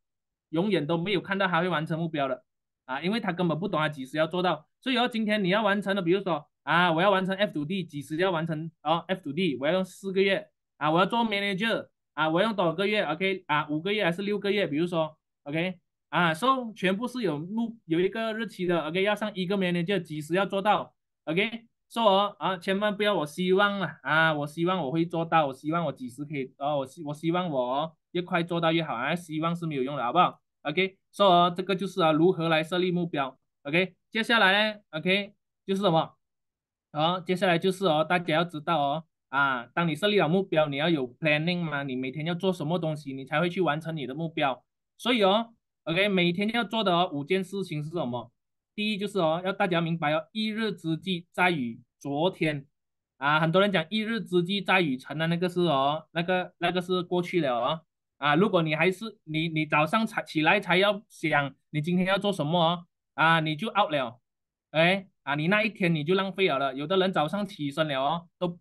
Speaker 2: 永远都没有看到他会完成目标的。啊，因为他根本不懂他几时要做到，所以说今天你要完成的，比如说啊，我要完成 F to D，几时要完成哦？F to D 我要用四个月啊，我要做 manager 啊，我用多少个月？OK 啊，五个月还是六个月？比如说 OK 啊，so 全部是有目有一个日期的，OK 要上一个 manager 几时要做到？OK 说啊，千万不要我希望啊啊，我希望我会做到，我希望我几时可以哦，我希我希望我越快做到越好啊，希望是没有用的，好不好？OK，说这个就是啊，如何来设立目标？OK，接下来呢？OK，就是什么？好，接下来就是哦，大家要知道哦，啊，当你设立了目标，你要有 planning 嘛，你每天要做什么东西，你才会去完成你的目标。所以哦，OK，每天要做的五件事情是什么？第一就是哦，要大家明白哦，一日之计在于昨天啊，很多人讲一日之计在于晨的那个是哦，那个那个是过去了哦。啊，如果你还是你你早上才起来才要想你今天要做什么哦，啊，你就 out 了，哎，啊，你那一天你就浪费了了。有的人早上起身了哦，都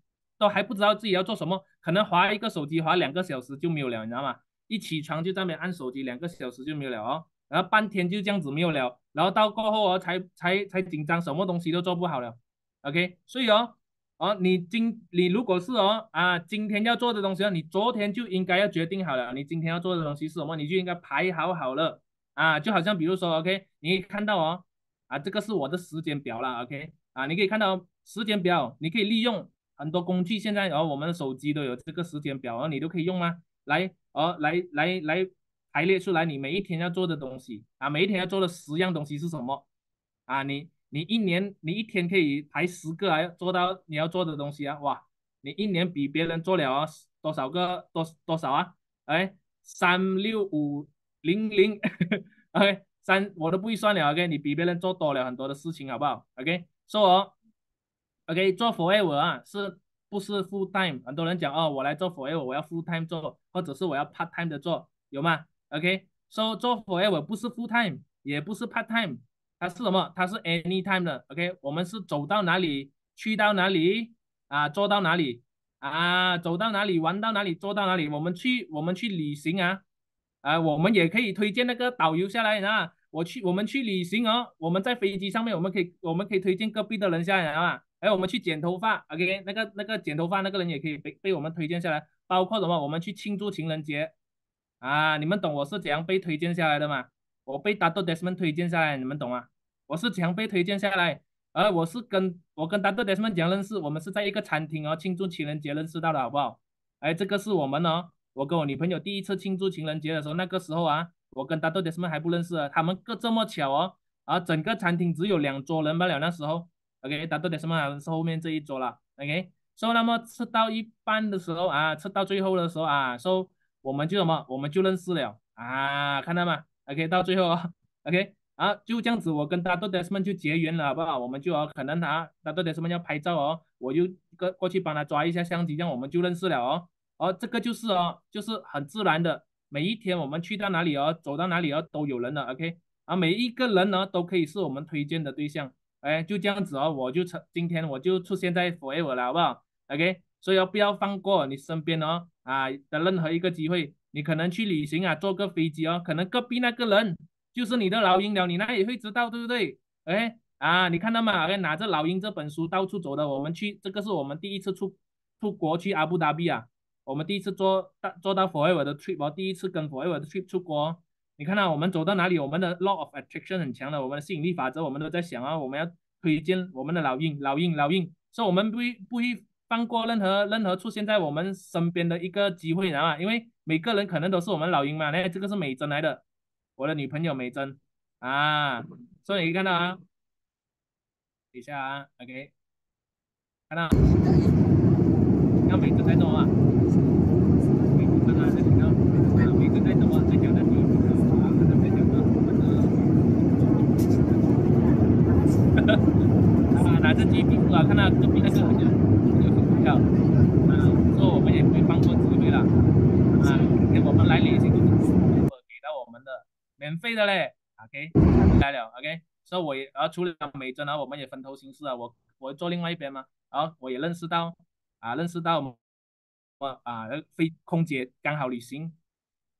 Speaker 2: 还不知道自己要做什么，可能划一个手机划两个小时就没有了，你知道吗？一起床就在那边按手机，两个小时就没有了哦，然后半天就这样子没有了，然后到过后哦才才才紧张，什么东西都做不好了，OK，所以哦。哦，你今你如果是哦啊，今天要做的东西哦，你昨天就应该要决定好了，你今天要做的东西是什么，你就应该排好好了啊，就好像比如说，OK，你可以看到哦啊，这个是我的时间表了，OK 啊，你可以看到时间表，你可以利用很多工具，现在哦我们的手机都有这个时间表，然后你都可以用吗？来哦来来来排列出来你每一天要做的东西啊，每一天要做的十样东西是什么啊？你。你一年，你一天可以排十个来做到你要做的东西啊！哇，你一年比别人做了多少个多多少啊？哎，三六五零零，OK，三我都不会算了，OK，你比别人做多了很多的事情，好不好？OK，说我，OK，做 forever 啊，是不是 full time？很多人讲哦，我来做 forever，我要 full time 做，或者是我要 part time 的做，有吗？OK，说做 forever 不是 full time，也不是 part time。它是什么？它是 anytime 的，OK，我们是走到哪里去到哪里啊，做到哪里啊，走到哪里玩到哪里做到哪里，我们去我们去旅行啊啊，我们也可以推荐那个导游下来啊。我去，我们去旅行哦，我们在飞机上面，我们可以，我们可以推荐隔壁的人下来啊。还有我们去剪头发，OK，那个那个剪头发那个人也可以被被我们推荐下来。包括什么？我们去庆祝情人节啊，你们懂我是怎样被推荐下来的吗？我被 d a t o Desmond 推荐下来，你们懂吗？我是怎样被推荐下来？而我是跟我跟 d a t o Desmond 讲认识，我们是在一个餐厅哦庆祝情人节认识到的，好不好？哎，这个是我们哦，我跟我女朋友第一次庆祝情人节的时候，那个时候啊。我跟 Dato Desmond 还不认识啊，他们个这么巧哦，啊，整个餐厅只有两桌人罢了。那时候，OK，Dato Desmond 是后面这一桌了，OK。所以那么吃到一半的时候啊，吃到最后的时候啊，说我们就什么，我们就认识了啊，看到吗？OK，到最后哦，OK，啊，就这样子，我跟 Dato Desmond 就结缘了，好不好？我们就哦，可能他 Dato Desmond 要拍照哦，我就过过去帮他抓一下相机，这样我们就认识了哦。哦，这个就是哦，就是很自然的。每一天我们去到哪里哦，走到哪里哦，都有人的，OK，啊，每一个人呢都可以是我们推荐的对象，哎，就这样子哦，我就成今天我就出现在 Forever 了，好不好？OK，所以要不要放过你身边哦啊的任何一个机会，你可能去旅行啊，坐个飞机哦，可能隔壁那个人就是你的老鹰了，你那也会知道，对不对？哎，啊，你看到吗？拿着老鹰这本书到处走的，我们去这个是我们第一次出出国去阿布达比啊。我们第一次做到做到 Forever 的 trip 哦，第一次跟 Forever 的 trip 出国，你看到我们走到哪里，我们的 law of attraction 很强的，我们的吸引力法则，我们都在想啊，我们要推荐我们的老鹰，老鹰，老鹰，所以我们不会不会放过任何任何出现在我们身边的一个机会，知道吗？因为每个人可能都是我们老鹰嘛，那这个是美珍来的，我的女朋友美珍啊，所以你看到啊，等一下啊，OK，看到，要美珍在动啊。这机屁股啊，看到隔壁那个很有很有心跳，啊，说我们也不会放过机会了，啊，今天我们来旅行就是给到我们的免费的嘞，OK，来了，OK，所以我也啊除了美珍啊，我们也分头行事啊，我我坐另外一边嘛，然后我也认识到啊，认识到我啊飞空姐刚好旅行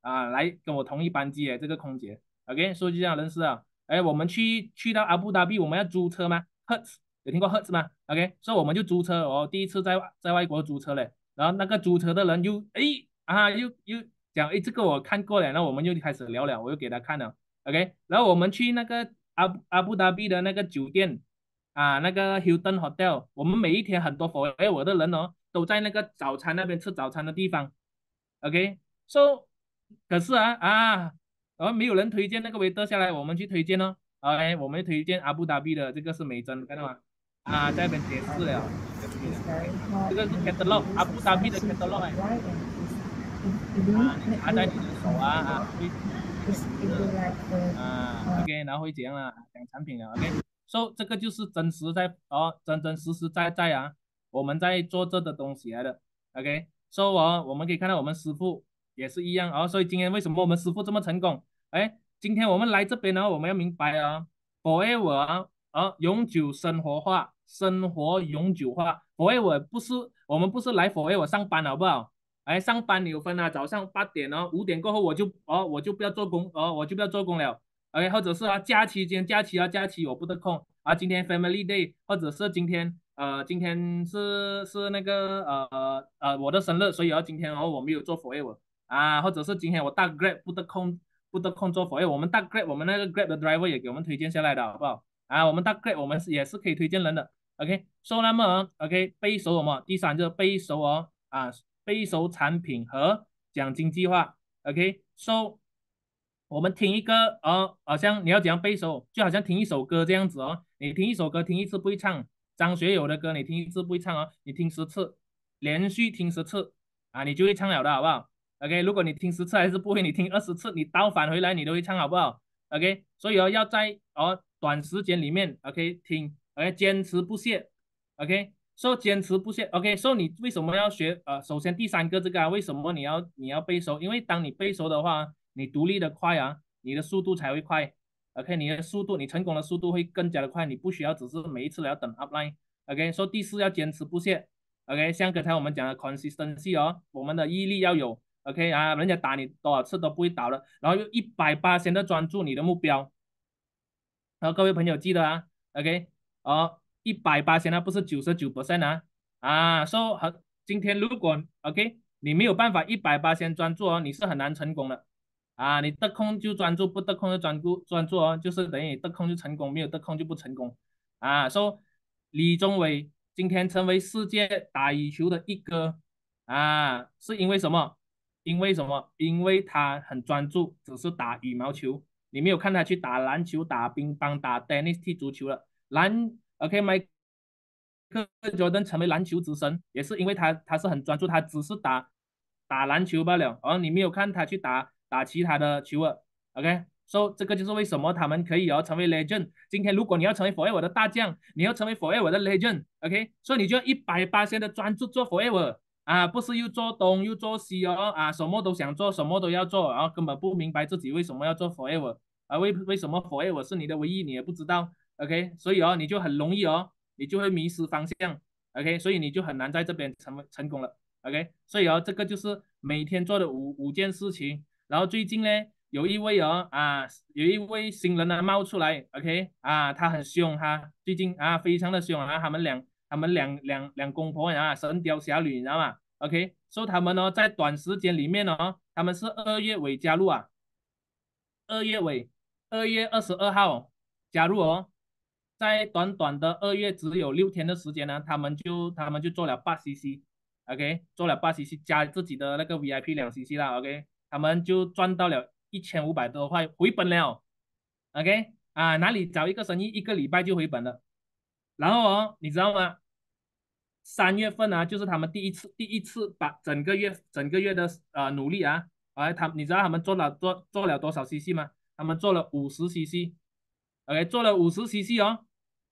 Speaker 2: 啊，来跟我同一班机诶，这个空姐，OK，所以就这样认识啊，哎，我们去去到阿布达比，我们要租车吗？Hertz。有听过 Hertz 吗？OK，所以我们就租车哦，第一次在在外国租车嘞，然后那个租车的人又哎啊又又讲哎这个我看过了，那我们就开始聊了，我又给他看了，OK，然后我们去那个阿阿布达比的那个酒店啊，那个 Hilton Hotel，我们每一天很多佛哎我的人哦都在那个早餐那边吃早餐的地方，OK，so 可是啊啊，然后没有人推荐那个维德下来，我们去推荐哦，OK，我们推荐阿布达比的这个是美珍，看到吗？啊，在那边解释了，这个是 catalog，阿布达比的 catalog 哎，啊，拿在你的手啊啊，啊，OK，然后会怎样啊？讲产品了，OK，so 这个就是真实在哦，真真实实在在啊，我们在做这的东西来的，OK，so 我我们可以看到我们师傅也是一样哦，所以今天为什么我们师傅这么成功？哎，今天我们来这边呢，我们要明白啊，forever 啊，永久生活化。生活永久化，forever 不是我们不是来 forever 上班好不好？哎，上班你有分啊，早上八点哦，五点过后我就哦我就不要做工哦，我就不要做工了。OK，或者是啊假期间假期啊假期我不得空啊，今天 family day，或者是今天呃今天是是那个呃呃呃我的生日，所以啊今天哦我没有做 forever 啊，或者是今天我大 grab 不得空不得空做 forever，我们大 grab 我们那个 grab 的 driver 也给我们推荐下来的好不好？啊，我们大 grab 我们是也是可以推荐人的。OK，说那么 OK 背熟什么？第三就是背熟哦啊，背熟产品和奖金计划。OK，so 我们听一个哦，好像你要怎样背熟，就好像听一首歌这样子哦。你听一首歌，听一次不会唱，张学友的歌你听一次不会唱哦，你听十次，连续听十次啊，你就会唱了的好不好？OK，如果你听十次还是不会，你听二十次，你倒返回来你都会唱好不好？OK，所以哦要在哦短时间里面 OK 听。OK，坚持不懈，OK，说坚持不懈，OK，说你为什么要学？呃，首先第三个这个啊，为什么你要你要背熟？因为当你背熟的话，你独立的快啊，你的速度才会快，OK，你的速度，你成功的速度会更加的快，你不需要只是每一次都要等 upline，OK，说第四要坚持不懈，OK，像刚才我们讲的 consistency 哦，我们的毅力要有 OK 啊，人家打你多少次都不会倒了，然后又一百八千的专注你的目标。然后各位朋友记得啊，OK，哦，一百八千啊，不是九十九 percent 啊，啊，说很，今天如果 OK，你没有办法一百八千专注哦，你是很难成功的，啊，你得空就专注，不得空就专注专注哦，就是等于得空就成功，没有得空就不成功，啊，说李宗伟今天成为世界打羽球的一哥，啊，是因为什么？因为什么？因为他很专注，只是打羽毛球。你没有看他去打篮球、打乒乓、打 dennis、踢足球了。篮，OK，迈克乔丹成为篮球之神，也是因为他他是很专注，他只是打打篮球罢了。而你没有看他去打打其他的球了。OK，所以这个就是为什么他们可以哦成为 legend。今天如果你要成为 forever 的大将，你要成为 forever 的 legend，OK，所以你就要一百八千的专注做 forever。啊，不是又做东又做西哦，啊，什么都想做，什么都要做，然后根本不明白自己为什么要做 forever，啊，为为什么 forever 是你的唯一，你也不知道，OK，所以哦，你就很容易哦，你就会迷失方向，OK，所以你就很难在这边成成功了，OK，所以哦，这个就是每天做的五五件事情，然后最近呢，有一位哦，啊，有一位新人呢冒出来，OK，啊，他很凶哈，最近啊非常的凶啊，他们两。他们两两两公婆啊，神雕侠侣，你知道吗？OK，所以他们呢，在短时间里面呢，他们是二月尾加入啊，二月尾，二月二十二号加入哦，在短短的二月只有六天的时间呢，他们就他们就做了八 CC，OK，做了八 CC 加自己的那个 VIP 两 CC 啦，OK，他们就赚到了一千五百多块回本了，OK，啊，哪里找一个生意一个礼拜就回本了？然后哦，你知道吗？三月份啊，就是他们第一次第一次把整个月整个月的呃努力啊，哎，他你知道他们做了做做了多少 CC 吗？他们做了五十 CC OK，做了五十 CC 哦，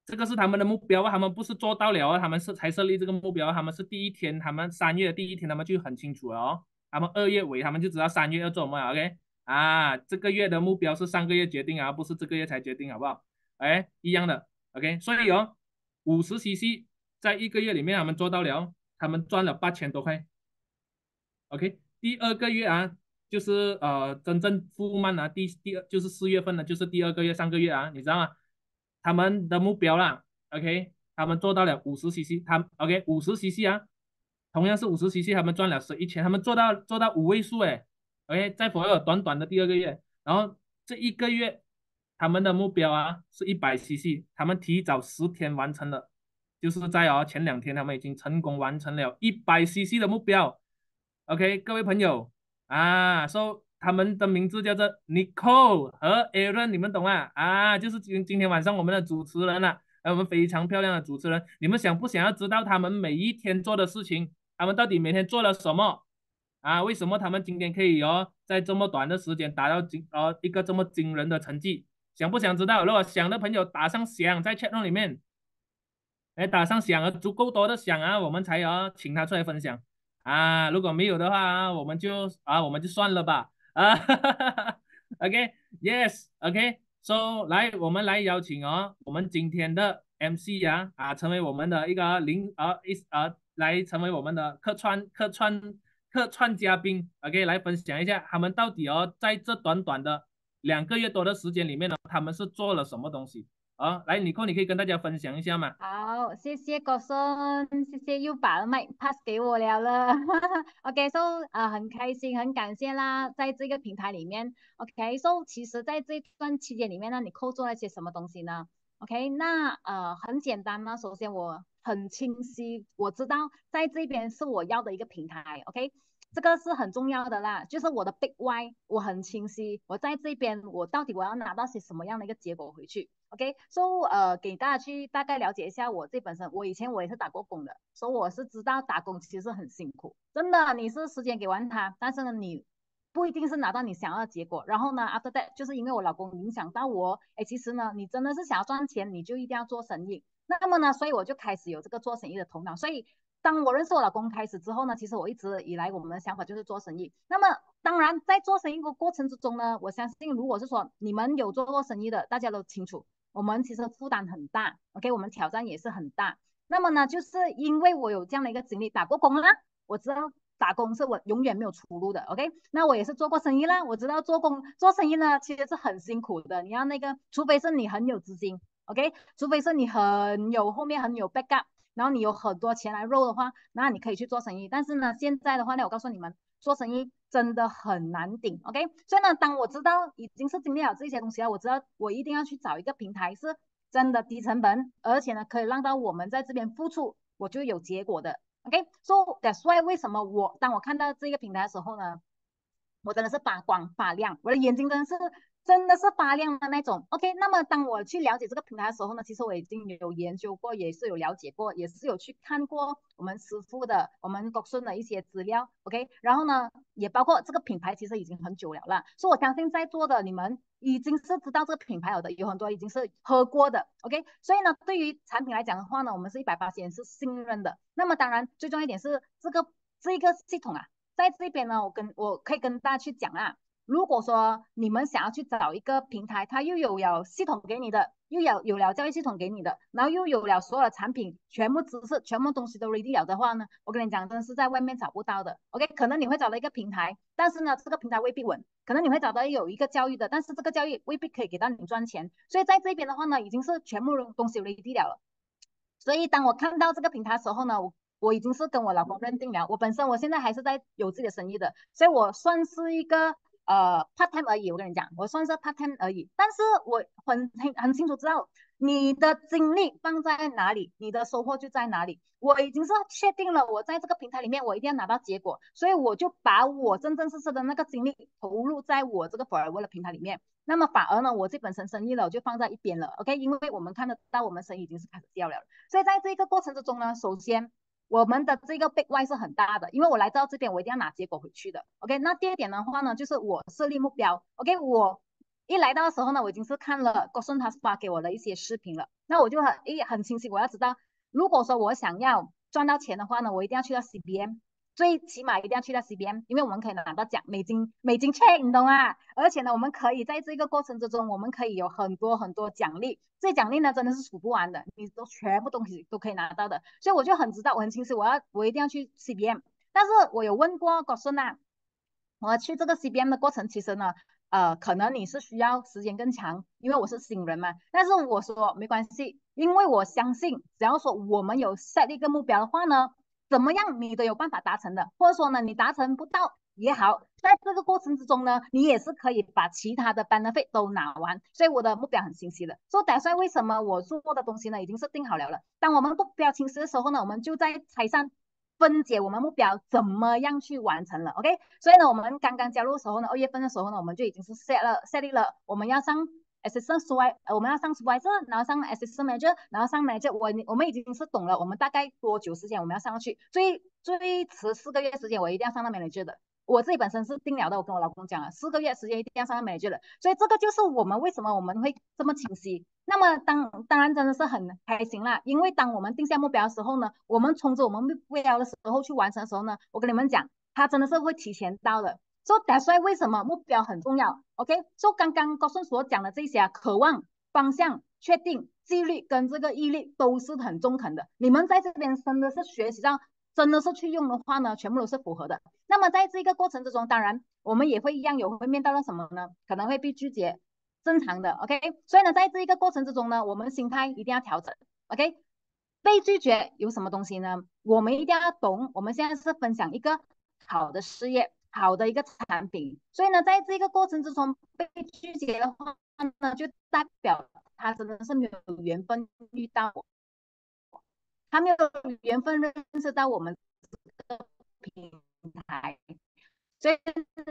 Speaker 2: 这个是他们的目标啊，他们不是做到了啊，他们是才设立这个目标，他们是第一天，他们三月第一天他们就很清楚了哦，他们二月尾他们就知道三月要做什么，OK，啊，这个月的目标是上个月决定啊，不是这个月才决定，好不好？哎，一样的，OK，所以哦，五十 CC。在一个月里面，他们做到了，他们赚了八千多块。OK，第二个月啊，就是呃真正富曼啊，第第二就是四月份呢，就是第二个月上个月啊，你知道吗？他们的目标啦，OK，他们做到了五十 CC，他 OK 五十 CC 啊，同样是五十 CC，他们赚了十一千，他们做到做到五位数哎，OK，在所有短短的第二个月，然后这一个月他们的目标啊是一百 CC，他们提早十天完成了。就是在哦前两天，他们已经成功完成了一百 CC 的目标。OK，各位朋友啊，说他们的名字叫做 Nicole 和 Aaron，你们懂啊？啊，就是今今天晚上我们的主持人了，我们非常漂亮的主持人。你们想不想要知道他们每一天做的事情？他们到底每天做了什么？啊，为什么他们今天可以哦在这么短的时间达到惊呃一个这么惊人的成绩？想不想知道？如果想的朋友打上想，在 chat room 里面。哎，打上想啊，足够多的想啊，我们才要请他出来分享啊。如果没有的话啊，我们就啊，我们就算了吧啊。OK，Yes，OK，So 来，我们来邀请哦，我们今天的 MC 啊啊，成为我们的一个领啊一啊，来成为我们的客串客串客串嘉宾。OK，来分享一下他们到底哦，在这短短的两个月多的时间里面呢，他们是做了什么东西？啊，来，尼克，你可以跟大家分享一下吗？
Speaker 1: 好，谢谢国生，谢谢又把麦 pass 给我了了。OK，so 啊，很开心，很感谢啦，在这个平台里面。OK，so 其实在这段期间里面呢，你扣做了些什么东西呢？OK，那呃很简单呢，首先我很清晰，我知道在这边是我要的一个平台。OK。这个是很重要的啦，就是我的 big why，我很清晰，我在这边我到底我要拿到些什么样的一个结果回去，OK，so 呃给大家去大概了解一下我这本身，我以前我也是打过工的，所以我是知道打工其实是很辛苦，真的，你是时间给完他，但是呢你不一定是拿到你想要的结果，然后呢 after that 就是因为我老公影响到我，哎其实呢你真的是想要赚钱，你就一定要做生意，那么呢所以我就开始有这个做生意的头脑，所以。当我认识我老公开始之后呢，其实我一直以来我们的想法就是做生意。那么当然在做生意的过程之中呢，我相信如果是说你们有做过生意的，大家都清楚，我们其实负担很大，OK，我们挑战也是很大。那么呢，就是因为我有这样的一个经历，打过工啦，我知道打工是我永远没有出路的，OK？那我也是做过生意啦，我知道做工做生意呢其实是很辛苦的，你要那个，除非是你很有资金，OK？除非是你很有后面很有 backup，然后你有很多钱来 roll 的话，那你可以去做生意。但是呢，现在的话呢，我告诉你们，做生意真的很难顶，OK？所以呢，当我知道已经是经历了这些东西了，我知道我一定要去找一个平台是真的低成本，而且呢可以让到我们在这边付出，我就有结果的。OK，so that's why 为什么我当我看到这个平台的时候呢，我真的是发光发亮，我的眼睛真的是真的是发亮的那种。OK，那么当我去了解这个平台的时候呢，其实我已经有研究过，也是有了解过，也是有去看过我们师傅的、我们国顺的一些资料。OK，然后呢，也包括这个品牌其实已经很久了啦，所以我相信在座的你们。已经是知道这个品牌有的，有很多已经是喝过的，OK。所以呢，对于产品来讲的话呢，我们是一百八十是信任的。那么当然，最重要一点是这个这个系统啊，在这边呢，我跟我可以跟大家去讲啊。如果说你们想要去找一个平台，它又有了系统给你的，又有有了教育系统给你的，然后又有了所有的产品，全部知识、全部东西都 ready 了的话呢，我跟你讲，真的是在外面找不到的。OK，可能你会找到一个平台，但是呢，这个平台未必稳。可能你会找到有一个教育的，但是这个教育未必可以给到你赚钱。所以在这边的话呢，已经是全部东西 ready 了。所以当我看到这个平台的时候呢，我我已经是跟我老公认定了。我本身我现在还是在有自己的生意的，所以我算是一个。呃，part time 而已，我跟你讲，我算是 part time 而已，但是我很很很清楚知道你的精力放在哪里，你的收获就在哪里。我已经是确定了，我在这个平台里面，我一定要拿到结果，所以我就把我真真实实的那个精力投入在我这个 forever 的平台里面。那么反而呢，我这本身生意呢，我就放在一边了，OK？因为我们看得到，我们生意已经是开始掉了，所以在这个过程之中呢，首先。我们的这个 big Y 是很大的，因为我来到这边，我一定要拿结果回去的。OK，那第二点的话呢，就是我设立目标。OK，我一来到的时候呢，我已经是看了 g o s o n 他发给我的一些视频了，那我就很诶很清晰，我要知道，如果说我想要赚到钱的话呢，我一定要去到 CBM。最起码一定要去到 CBM，因为我们可以拿到奖，美金美金券你懂啊？而且呢，我们可以在这个过程之中，我们可以有很多很多奖励，这奖励呢真的是数不完的，你都全部东西都可以拿到的。所以我就很知道，我很清晰，我要我一定要去 CBM。但是我有问过高顺啊，我去这个 CBM 的过程，其实呢，呃，可能你是需要时间更长，因为我是新人嘛。但是我说没关系，因为我相信，只要说我们有 set 一个目标的话呢。怎么样，你都有办法达成的，或者说呢，你达成不到也好，在这个过程之中呢，你也是可以把其他的 benefit 都拿完。所以我的目标很清晰的。说打算为什么我做的东西呢，已经是定好了了。当我们目标清晰的时候呢，我们就在台上分解我们目标怎么样去完成了。OK，所以呢，我们刚刚加入的时候呢，二月份的时候呢，我们就已经是 set 了 set 了，我们要上。Ssunsuy 我们要上 Supervisor，然后上 Assistant Manager，然后上 Manager。我我们已经是懂了，我们大概多久时间我们要上去？最最迟四个月时间，我一定要上到 Manager 的。我自己本身是定了的，我跟我老公讲了，四个月时间一定要上到 Manager 的。所以这个就是我们为什么我们会这么清晰。那么当当然真的是很开心啦，因为当我们定下目标的时候呢，我们冲着我们目标的时候去完成的时候呢，我跟你们讲，它真的是会提前到的。所以，所以为什么目标很重要？OK，说刚刚高顺所讲的这些啊，渴望、方向、确定、纪律跟这个毅力都是很中肯的。你们在这边真的是学习上，真的是去用的话呢，全部都是符合的。那么在这个过程之中，当然我们也会一样有会面到了什么呢？可能会被拒绝，正常的。OK，所以呢，在这一个过程之中呢，我们心态一定要调整。OK，被拒绝有什么东西呢？我们一定要懂。我们现在是分享一个好的事业。好的一个产品，所以呢，在这个过程之中被拒绝的话呢，就代表他真的是没有缘分遇到我，他没有缘分认识到我们这个平台，所以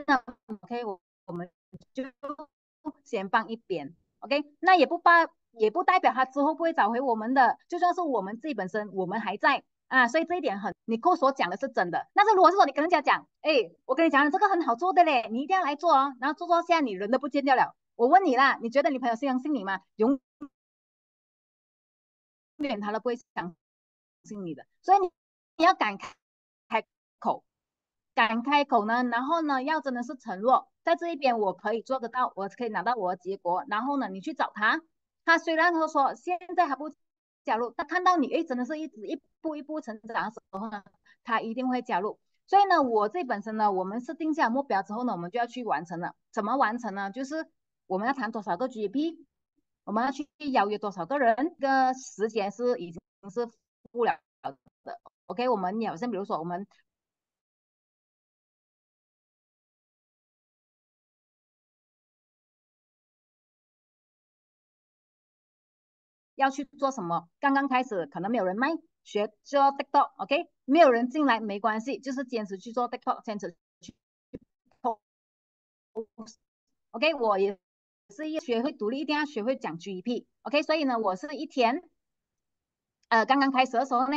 Speaker 1: 呢，OK，我我们就先放一边，OK，那也不代也不代表他之后不会找回我们的，就算是我们自己本身我们还在。啊，所以这一点很，你跟我所讲的是真的。但是如果是说你跟人家讲，哎，我跟你讲，这个很好做的嘞，你一定要来做哦。然后做做下，你人都不见掉了。我问你啦，你觉得你朋友相信你吗？永远他都不会相信你的。所以你要敢开口，敢开口呢，然后呢，要真的是承诺，在这一边我可以做得到，我可以拿到我的结果。然后呢，你去找他，他虽然他说现在还不。加入，他看到你，哎，真的是一直一步一步成长的时候呢，他一定会加入。所以呢，我这本身呢，我们是定下目标之后呢，我们就要去完成了。怎么完成呢？就是我们要谈多少个 GP，我们要去邀约多少个人，这个时间是已经是不了的。OK，我们好像比如说我们。要去做什么？刚刚开始可能没有人卖，学做 TikTok，OK，没有人进来没关系，就是坚持去做 TikTok，坚持去 OK，我也是一学会独立，一定要学会讲 GEP，OK，所以呢，我是一天，呃，刚刚开始的时候呢。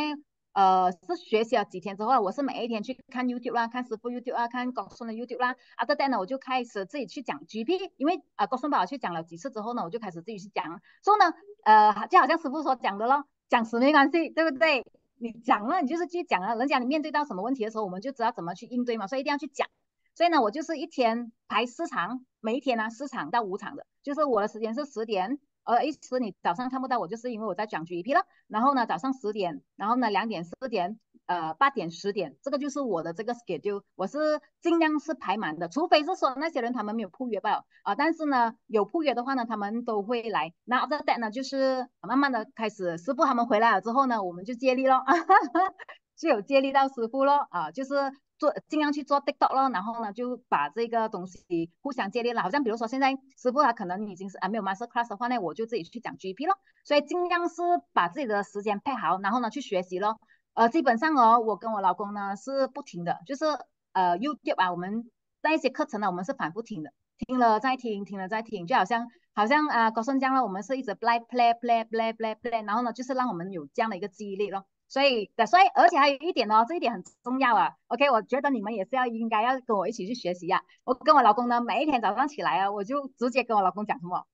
Speaker 1: 呃，是学习了几天之后，我是每一天去看 YouTube 啦，看师傅 YouTube 啊，看高顺的 YouTube 啦。After that 呢，我就开始自己去讲 GP，因为啊高顺宝去讲了几次之后呢，我就开始自己去讲。所以呢，呃，就好像师傅所讲的咯，讲死没关系，对不对？你讲了，你就是去讲了，人家你面对到什么问题的时候，我们就知道怎么去应对嘛，所以一定要去讲。所以呢，我就是一天排四场，每一天呢四场到五场的，就是我的时间是十点。呃，意思你早上看不到我，就是因为我在讲 GP 了。然后呢，早上十点，然后呢两点、四点、呃八点、十点，这个就是我的这个 schedule。我是尽量是排满的，除非是说那些人他们没有铺约吧。啊，但是呢有铺约的话呢，他们都会来。那这 that 呢，就是慢慢的开始，师傅他们回来了之后呢，我们就接力咯，就有接力到师傅咯。啊，就是。做尽量去做 TikTok 咯，然后呢就把这个东西互相接力了。好像比如说现在师傅他可能已经是啊没有 Master Class 的话呢，我就自己去讲 GP 咯。所以尽量是把自己的时间配好，然后呢去学习咯。呃，基本上哦，我跟我老公呢是不停的，就是呃 YouTube 啊，我们那一些课程呢，我们是反复听的，听了再听，听了再听，就好像好像啊高顺江呢，我们是一直 play play play play play play，然后呢就是让我们有这样的一个记忆力咯。所以的，所以，而且还有一点哦，这一点很重要啊。OK，我觉得你们也是要应该要跟我一起去学习呀。我跟我老公呢，每一天早上起来啊，我就直接跟我老公讲什么，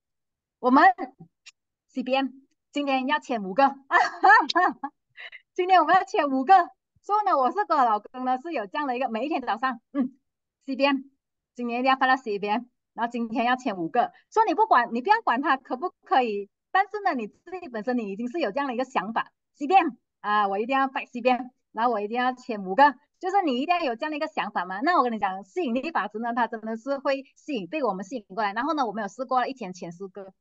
Speaker 1: 我们 CBM 今天要签五个，今天我们要签五个。所以呢，我是跟我老公呢是有这样的一个，每一天早上，嗯，CBM 今天一定要发到 CBM，然后今天要签五个。说你不管，你不要管他可不可以，但是呢，你自己本身你已经是有这样的一个想法，CBM。啊，我一定要摆西边，然后我一定要签五个，就是你一定要有这样的一个想法嘛。那我跟你讲，吸引力法则呢，它真的是会吸引被我们吸引过来。然后呢，我们有试过一天前四个，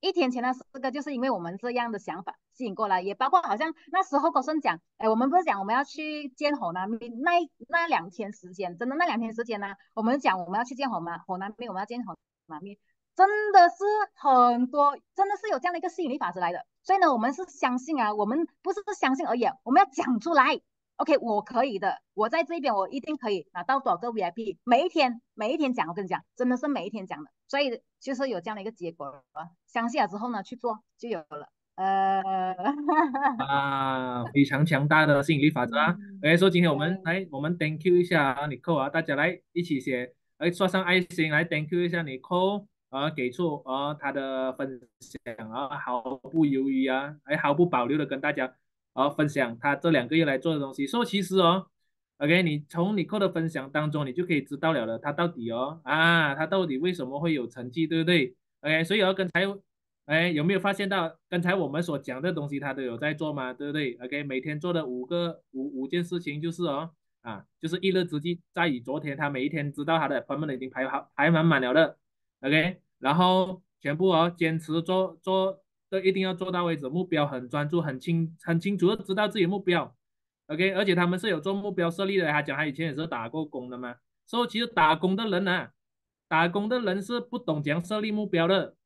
Speaker 1: 一天前的四个，就是因为我们这样的想法吸引过来，也包括好像那时候高顺讲，哎，我们不是讲我们要去见火南边那那两天时间，真的那两天时间呢，我们讲我们要去见火男火南边，我们要见火男咪，真的是很多，真的是有这样的一个吸引力法则来的。所以呢，我们是相信啊，我们不是相信而已，我们要讲出来。OK，我可以的，我在这边我一定可以拿到多少个 VIP。每一天，每一天讲，我跟你讲，真的是每一天讲的。所以就是有这样的一个结果啊，相信了之后呢，去做就有了。呃，
Speaker 2: 啊，非常强大的吸引力法则啊。OK，说今天我们来，我们 Thank you 一下啊，你扣啊，大家来一起写，来刷上爱心，来 Thank you 一下你扣。啊，给出啊他的分享啊，毫不犹豫啊，还毫不保留的跟大家啊分享他这两个月来做的东西。所以其实哦，OK，你从你扣的分享当中，你就可以知道了了，他到底哦啊，他到底为什么会有成绩，对不对？OK，所以哦，刚才哎有没有发现到刚才我们所讲的东西，他都有在做吗？对不对？OK，每天做的五个五五件事情就是哦啊，就是一日之计在于昨天，他每一天知道他的朋友们已经排好排满满了的。OK，然后全部哦，坚持做做都一定要做到为止，目标很专注，很清很清楚的知道自己的目标。OK，而且他们是有做目标设立的，他讲他以前也是打过工的嘛。所以其实打工的人呢，打工的人是不懂怎样设立目标的，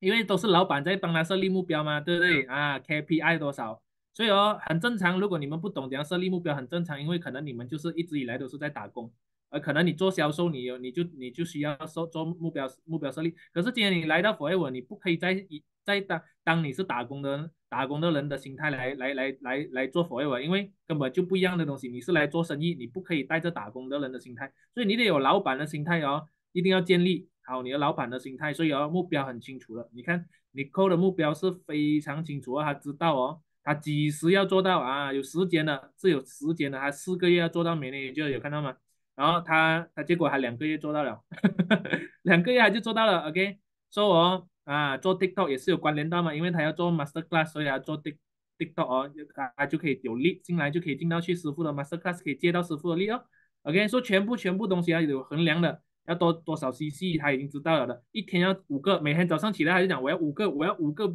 Speaker 2: 因为都是老板在帮他设立目标嘛，对不对啊？KPI 多少？所以哦，很正常。如果你们不懂怎样设立目标，很正常，因为可能你们就是一直以来都是在打工。呃，可能你做销售，你有你就你就需要做做目标目标设立。可是今天你来到 Forever，你不可以再一再当当你是打工的打工的人的心态来来来来来做 Forever，因为根本就不一样的东西。你是来做生意，你不可以带着打工的人的心态，所以你得有老板的心态哦，一定要建立好你的老板的心态。所以哦，目标很清楚了。你看你扣的目标是非常清楚，他知道哦，他几时要做到啊？有时间的，是有时间的，他四个月要做到明年，就有看到吗？然后他他结果还两个月做到了，两个月他就做到了。OK，说我啊做 TikTok 也是有关联到嘛，因为他要做 Master Class，所以他做 Tik TikTok 哦，他他就可以有力进来，就可以进到去师傅的 Master Class，可以接到师傅的力哦。OK，说全部全部东西要有衡量的，要多多少 CC 他已经知道了的，一天要五个，每天早上起来他就讲我要五个，我要五个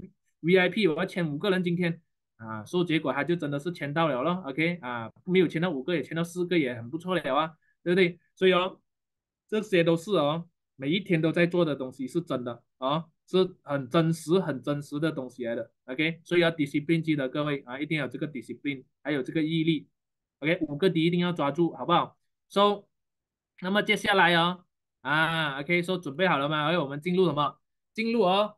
Speaker 2: VIP，我要签五个人今天啊，说结果他就真的是签到了咯 OK 啊，没有签到五个也签到四个也很不错了啊，对不对？所以哦，这些都是哦，每一天都在做的东西是真的啊，是很真实很真实的东西来的，OK，所以要 discipline 记得各位啊，一定要有这个 discipline，还有这个毅力，OK，五个 D 一定要抓住，好不好？So，那么接下来哦，啊，OK，说准备好了吗？哎，我们进入什么？进入哦。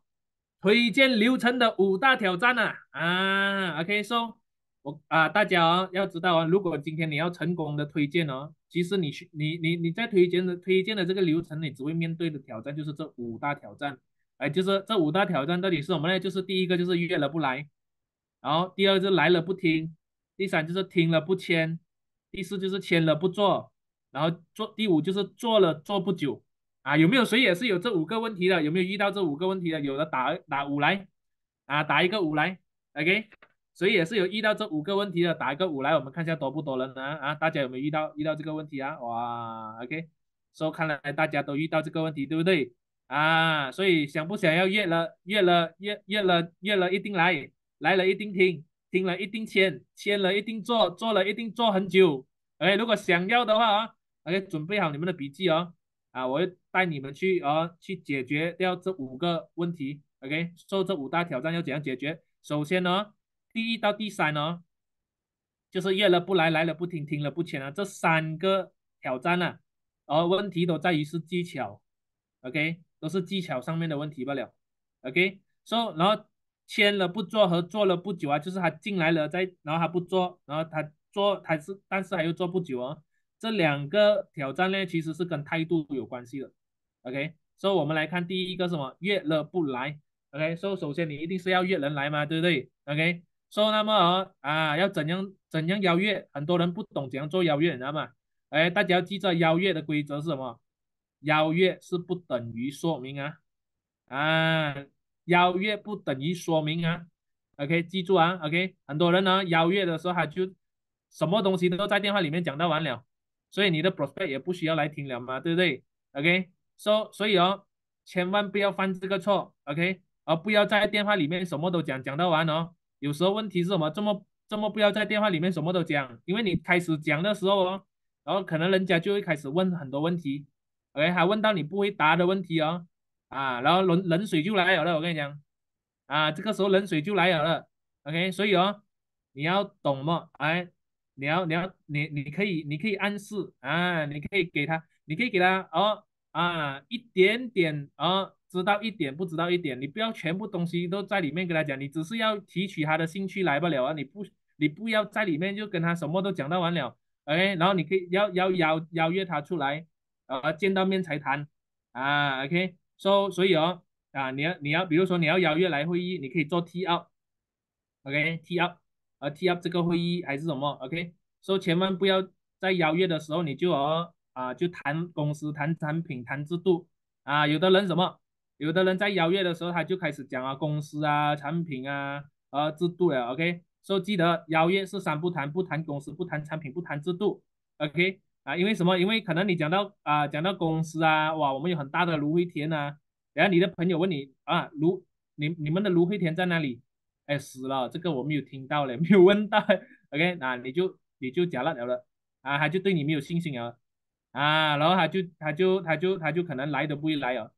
Speaker 2: 推荐流程的五大挑战啊啊，OK，说，我啊，大家哦要知道啊，如果今天你要成功的推荐哦，其实你去你你你在推荐的推荐的这个流程，你只会面对的挑战就是这五大挑战，哎，就是这五大挑战到底是什么呢？就是第一个就是约了不来，然后第二就来了不听，第三就是听了不签，第四就是签了不做，然后做第五就是做了做不久。啊，有没有谁也是有这五个问题的？有没有遇到这五个问题的？有的打打五来，啊，打一个五来，OK，谁也是有遇到这五个问题的？打一个五来，我们看一下多不多人呢？啊，大家有没有遇到遇到这个问题啊？哇，OK，说看来大家都遇到这个问题，对不对？啊，所以想不想要约了约了约约了约了一定来，来了一定听，听了一定签，签了一定做，做了一定做很久。OK，，如果想要的话啊，OK，准备好你们的笔记哦。啊，我会带你们去啊，去解决掉这五个问题，OK？受这五大挑战要怎样解决？首先呢，第一到第三呢，就是约了不来，来了不听，听了不签啊，这三个挑战呢，而问题都在于是技巧，OK？都是技巧上面的问题罢了，OK？说然后签了不做和做了不久啊，就是他进来了再，然后他不做，然后他做还是但是他又做不久啊。这两个挑战呢，其实是跟态度有关系的，OK，所以我们来看第一个什么约了不来，OK，所以首先你一定是要约人来嘛，对不对？OK，所以那么啊，要怎样怎样邀约？很多人不懂怎样做邀约，你知道吗？哎，大家要记着邀约的规则是什么？邀约是不等于说明啊，啊，邀约不等于说明啊，OK，记住啊，OK，很多人呢邀约的时候他就什么东西都在电话里面讲到完了。所以你的 prospect 也不需要来听了嘛，对不对？OK，所所以哦，千万不要犯这个错，OK，而不要在电话里面什么都讲讲到完哦。有时候问题是什么？这么这么不要在电话里面什么都讲，因为你开始讲的时候哦，然后可能人家就会开始问很多问题，OK，还问到你不会答的问题哦，啊，然后冷冷水就来了，我跟你讲，啊，这个时候冷水就来了，OK，所以哦，你要懂么？哎。你要你要你你可以你可以暗示啊，你可以给他，你可以给他哦啊一点点哦，知道一点不知道一点，你不要全部东西都在里面跟他讲，你只是要提取他的兴趣来不了啊，你不你不要在里面就跟他什么都讲到完了，OK，然后你可以要要邀邀约他出来，呃见到面才谈啊，OK，所所以哦啊你要你要比如说你要邀约来会议，你可以做 T up，OK，T up。而 T up 这个会议还是什么？OK，所以千万不要在邀约的时候你就哦啊就谈公司、谈产品、谈制度啊。有的人什么？有的人在邀约的时候他就开始讲啊公司啊、产品啊、呃制度了。OK，所以记得邀约是三不谈：不谈公司、不谈产品、不谈制度。OK 啊，因为什么？因为可能你讲到啊讲到公司啊，哇，我们有很大的芦荟田啊，然后你的朋友问你啊芦你你们的芦荟田在哪里？哎，死了，这个我没有听到嘞，没有问到。OK，那你就你就假烂了了啊，他就对你没有信心了啊，然后他就他就他就他就可能来都不会来哦。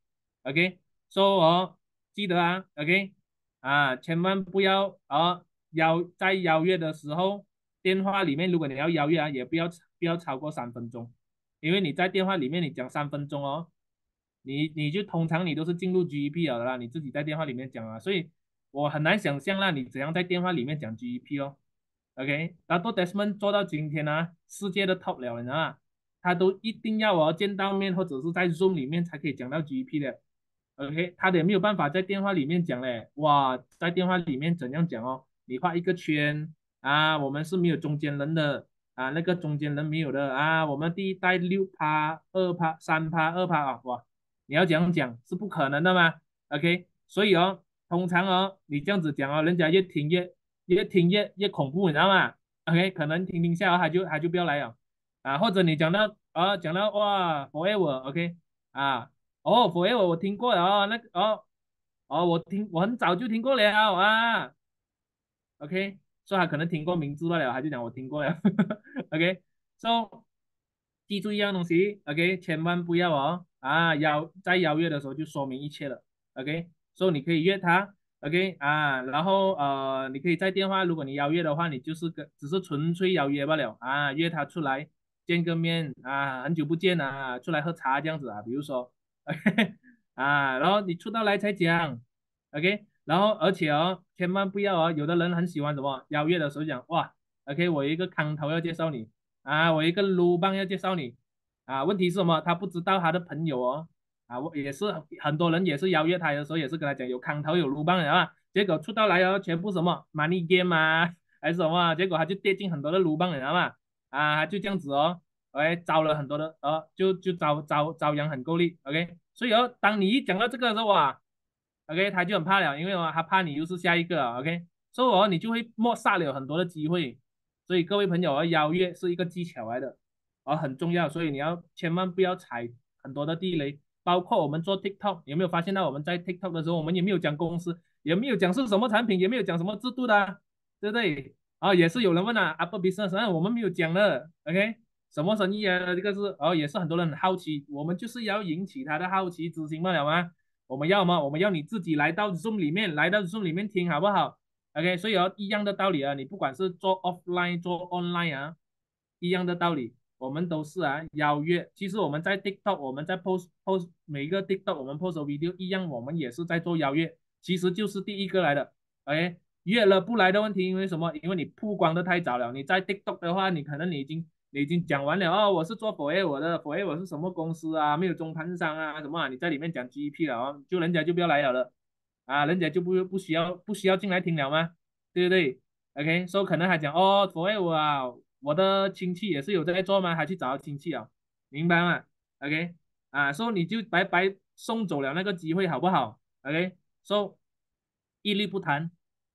Speaker 2: OK，说哦，记得啊，OK，啊，千万不要啊邀在邀约的时候，电话里面如果你要邀约啊，也不要不要超过三分钟，因为你在电话里面你讲三分钟哦，你你就通常你都是进入 GEP 了啦，你自己在电话里面讲啊，所以。我很难想象，让你怎样在电话里面讲 GEP 哦，OK？那多 Desmond 做到今天呢，世界的 top 了，你知道吗？他都一定要我见到面或者是在 Zoom 里面才可以讲到 GEP 的，OK？他也没有办法在电话里面讲嘞，哇，在电话里面怎样讲哦？你画一个圈啊，我们是没有中间人的啊，那个中间人没有的啊，我们第一代六趴、二趴、三趴、二趴啊，哇，你要这样讲是不可能的嘛，OK？所以哦。通常哦，你这样子讲哦，人家越听越越听越越恐怖，你知道吗？OK，可能听听下哦他就他就不要来了啊。或者你讲到啊，讲到哇，forever，OK，啊，哦，fore，我我听过了哦，那个哦，哦，我听我很早就听过了啊，OK，所以他可能听过名字罢了，他就讲我听过了，OK，so 记住一样东西，OK，千万不要哦，啊，邀在邀约的时候就说明一切了，OK，所以你可以约他，OK，啊，然后呃，你可以在电话，如果你邀约的话，你就是个只是纯粹邀约罢了，啊，约他出来。见个面啊，很久不见啊，出来喝茶这样子啊，比如说，OK 啊，然后你出道来才讲，OK，然后而且哦，千万不要哦，有的人很喜欢什么邀约的时候讲哇，OK，我一个康头要介绍你啊，我一个鲁棒要介绍你啊，问题是什么？他不知道他的朋友哦，啊，我也是很多人也是邀约他的时候也是跟他讲有康头有鲁棒的啊，结果出道来哦，全部什么 money game 啊，还是什么，结果他就跌进很多的鲁棒，你知道吗？啊，就这样子哦，OK，招了很多的，呃，就就招招招人很够力，OK，所以哦，当你一讲到这个的时候啊，OK，他就很怕了，因为哦，他怕你又是下一个，OK，所以哦，你就会抹杀了很多的机会，所以各位朋友啊，邀约是一个技巧来的，啊，很重要，所以你要千万不要踩很多的地雷，包括我们做 TikTok，有没有发现到我们在 TikTok 的时候，我们也没有讲公司，也没有讲是什么产品，也没有讲什么制度的，对不对？啊，也是有人问啊，Apple Business，我们没有讲的，OK，什么生意啊？这个是哦，也是很多人很好奇，我们就是要引起他的好奇之心罢了吗？我们要吗？我们要你自己来到 Zoom 里面，来到 Zoom 里面听好不好？OK，所以哦，一样的道理啊，你不管是做 Offline 做 Online 啊，一样的道理，我们都是啊邀约。其实我们在 TikTok，我们在 Post Post 每一个 TikTok，我们 Post Video 一样，我们也是在做邀约，其实就是第一个来的，OK。约了不来的问题，因为什么？因为你曝光的太早了。你在 TikTok 的话，你可能你已经你已经讲完了哦。我是做 Forever 的，Forever 是什么公司啊？没有中盘商啊，什么啊？你在里面讲 GP 了哦，就人家就不要来了了啊，人家就不不需要不需要进来听了吗？对不对？OK，所以可能还讲哦，Forever 啊，我的亲戚也是有在做吗？还去找亲戚啊？明白吗？OK，啊，所以你就白白送走了那个机会，好不好？OK，所以一律不谈。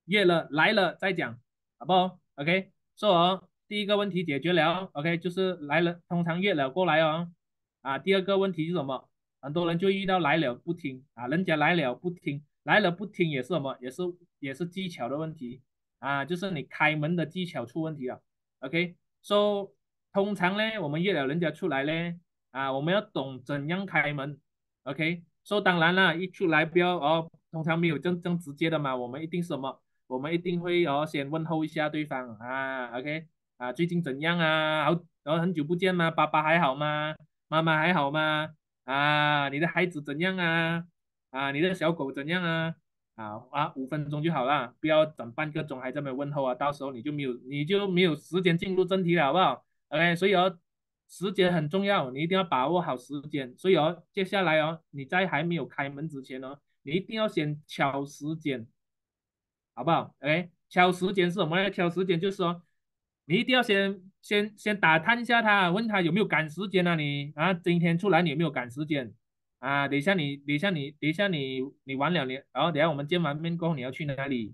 Speaker 2: 约了来了再讲，好不好？OK，说哦，第一个问题解决了，OK，就是来了，通常约了过来哦。啊，第二个问题是什么？很多人就遇到来了不听啊，人家来了不听，来了不听也是什么？也是也是技巧的问题啊，就是你开门的技巧出问题了。OK，说通常呢，我们约了人家出来呢，啊，我们要懂怎样开门。OK，说当然了，一出来不要哦，通常没有这这直接的嘛，我们一定什么？我们一定会哦，先问候一下对方啊，OK，啊，最近怎样啊？好，然后很久不见吗？爸爸还好吗？妈妈还好吗？啊，你的孩子怎样啊？啊，你的小狗怎样啊？啊啊，五分钟就好了，不要等半个钟还这么问候啊，到时候你就没有你就没有时间进入正题了，好不好？OK，所以哦，时间很重要，你一定要把握好时间。所以哦，接下来哦，你在还没有开门之前哦，你一定要先敲时间。好不好？OK，敲时间是什么呢？敲时间就是说，你一定要先先先打探一下他，问他有没有赶时间啊？你啊，今天出来你有没有赶时间啊？等一下你，等一下你，等一下你，你完了你，然后等下我们见完面过后你要去哪里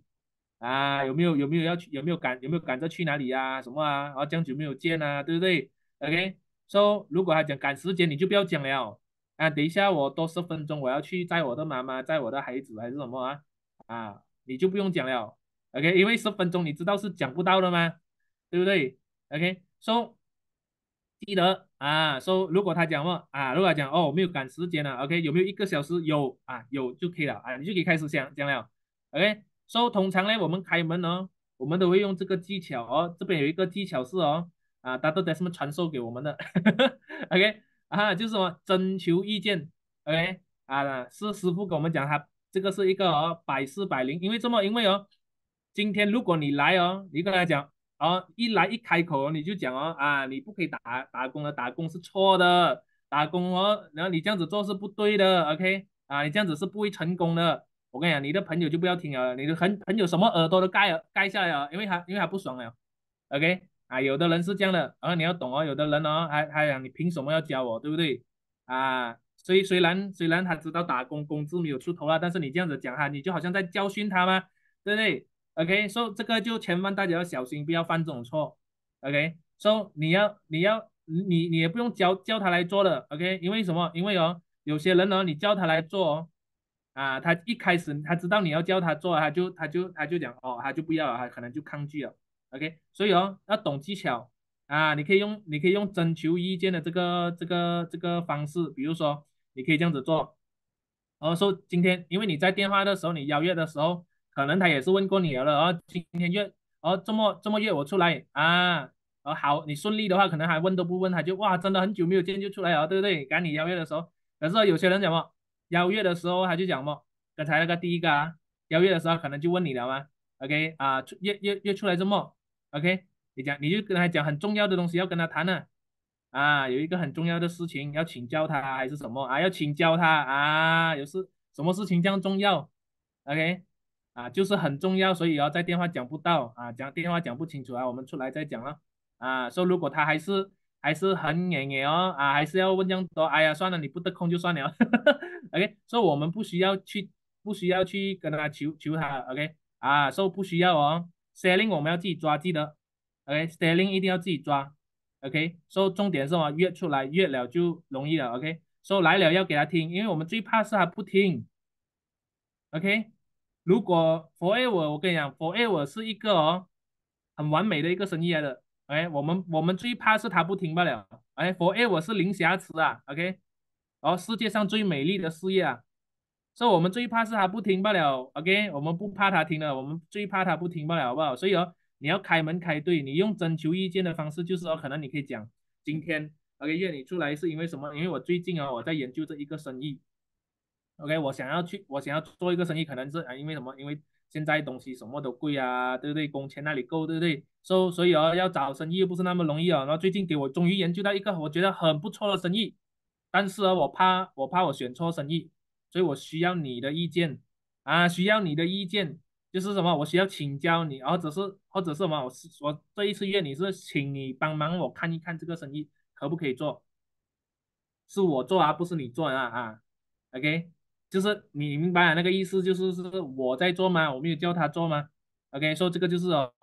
Speaker 2: 啊？有没有有没有要去？有没有赶有没有赶着去哪里呀？什么啊？然后这样久没有见啊，对不对？OK，说如果他讲赶时间，你就不要讲了啊。等一下我多十分钟，我要去载我的妈妈，载我的孩子还是什么啊？啊。你就不用讲了，OK，因为十分钟你知道是讲不到的吗？对不对？OK，so 记得啊，so 如果他讲话啊，如果他讲哦我没有赶时间了，OK，有没有一个小时？有啊，有就可以了啊，你就可以开始讲讲了，OK，so 通常呢我们开门哦，我们都会用这个技巧哦，这边有一个技巧是哦，啊，他都在什么传授给我们的，OK，啊，就是什么征求意见，OK，啊，是师傅跟我们讲他。这个是一个哦，百试百灵，因为这么，因为哦，今天如果你来哦，你跟他讲哦，一来一开口你就讲哦啊，你不可以打打工的，打工是错的，打工哦，然后你这样子做是不对的，OK 啊，你这样子是不会成功的。我跟你讲，你的朋友就不要听了，你的很朋友什么耳朵都盖了盖下来了，因为他因为他不爽了，OK 啊，有的人是这样的，然后你要懂哦，有的人哦还还讲你凭什么要教我，对不对啊？虽虽然虽然他知道打工工资没有出头啊，但是你这样子讲哈，你就好像在教训他吗？对不对？OK，所以这个就千万大家要小心，不要犯这种错。OK，所以你要你要你你也不用教叫他来做的，OK？因为什么？因为哦，有些人呢，你叫他来做哦，啊，他一开始他知道你要叫他做，他就他就他就讲哦，他就不要了，他可能就抗拒了，OK？所以哦，要懂技巧啊，你可以用你可以用征求意见的这个这个这个方式，比如说你可以这样子做，然后说今天因为你在电话的时候，你邀约的时候，可能他也是问过你了，然后今天约，哦，这么这么约我出来啊。哦，好，你顺利的话，可能还问都不问，他就哇，真的很久没有见就出来了，对不对？赶你邀约的时候，可是有些人讲么，邀约的时候他就讲么，刚才那个第一个啊，邀约的时候可能就问你了吗？OK 啊，约约约出来这么，OK，你讲你就跟他讲很重要的东西要跟他谈呢，啊，有一个很重要的事情要请教他还是什么啊？要请教他啊，有事什么事情这样重要？OK 啊，就是很重要，所以要在电话讲不到啊，讲电话讲不清楚啊，我们出来再讲了。啊，说如果他还是还是很黏黏哦，啊，还是要问这样多，哎呀，算了，你不得空就算了，OK，所以我们不需要去，不需要去跟他求求他，OK，啊，说不需要哦，selling 我们要自己抓，记得，OK，selling 一定要自己抓，OK，说重点是什么？约出来约了就容易了，OK，说来了要给他听，因为我们最怕是他不听，OK，如果 forever 我跟你讲，forever 是一个哦很完美的一个生意来的。哎，我们我们最怕是他不听罢了。哎，forever 是零瑕疵啊，OK，然后世界上最美丽的事业啊，所以我们最怕是他不听罢了，OK，我们不怕他听了，我们最怕他不听罢了，好不好？所以哦，你要开门开对，你用征求意见的方式，就是说可能你可以讲，今天 OK 约你出来是因为什么？因为我最近啊，我在研究这一个生意，OK，我想要去，我想要做一个生意，可能是啊，因为什么？因为现在东西什么都贵啊，对不对？工钱那里够，对不对？所所以哦，要找生意又不是那么容易哦。然后最近给我终于研究到一个我觉得很不错的生意，但是啊，我怕我怕我选错生意，所以我需要你的意见啊，需要你的意见，就是什么？我需要请教你，或者是或者是什么？我是我这一次约你是请你帮忙我看一看这个生意可不可以做，是我做啊，不是你做啊啊，OK，就是你明白那个意思，就是是我在做吗？我没有叫他做吗？OK，说这个就是哦。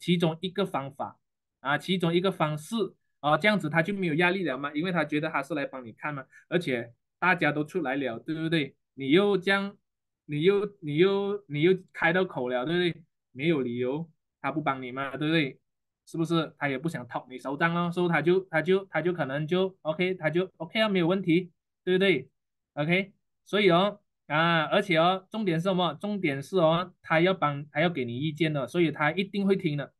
Speaker 2: 其中一个方法啊，其中一个方式啊，这样子他就没有压力了嘛，因为他觉得他是来帮你看嘛，而且大家都出来了，对不对？你又这样，你又你又你又开到口了，对不对？没有理由他不帮你嘛，对不对？是不是？他也不想掏你手账咯，所以他就他就他就可能就 OK，他就 OK 啊，没有问题，对不对？OK，所以哦。啊，而且哦，重点是什么？重点是哦，他要帮，他要给你意见的，所以他一定会听的。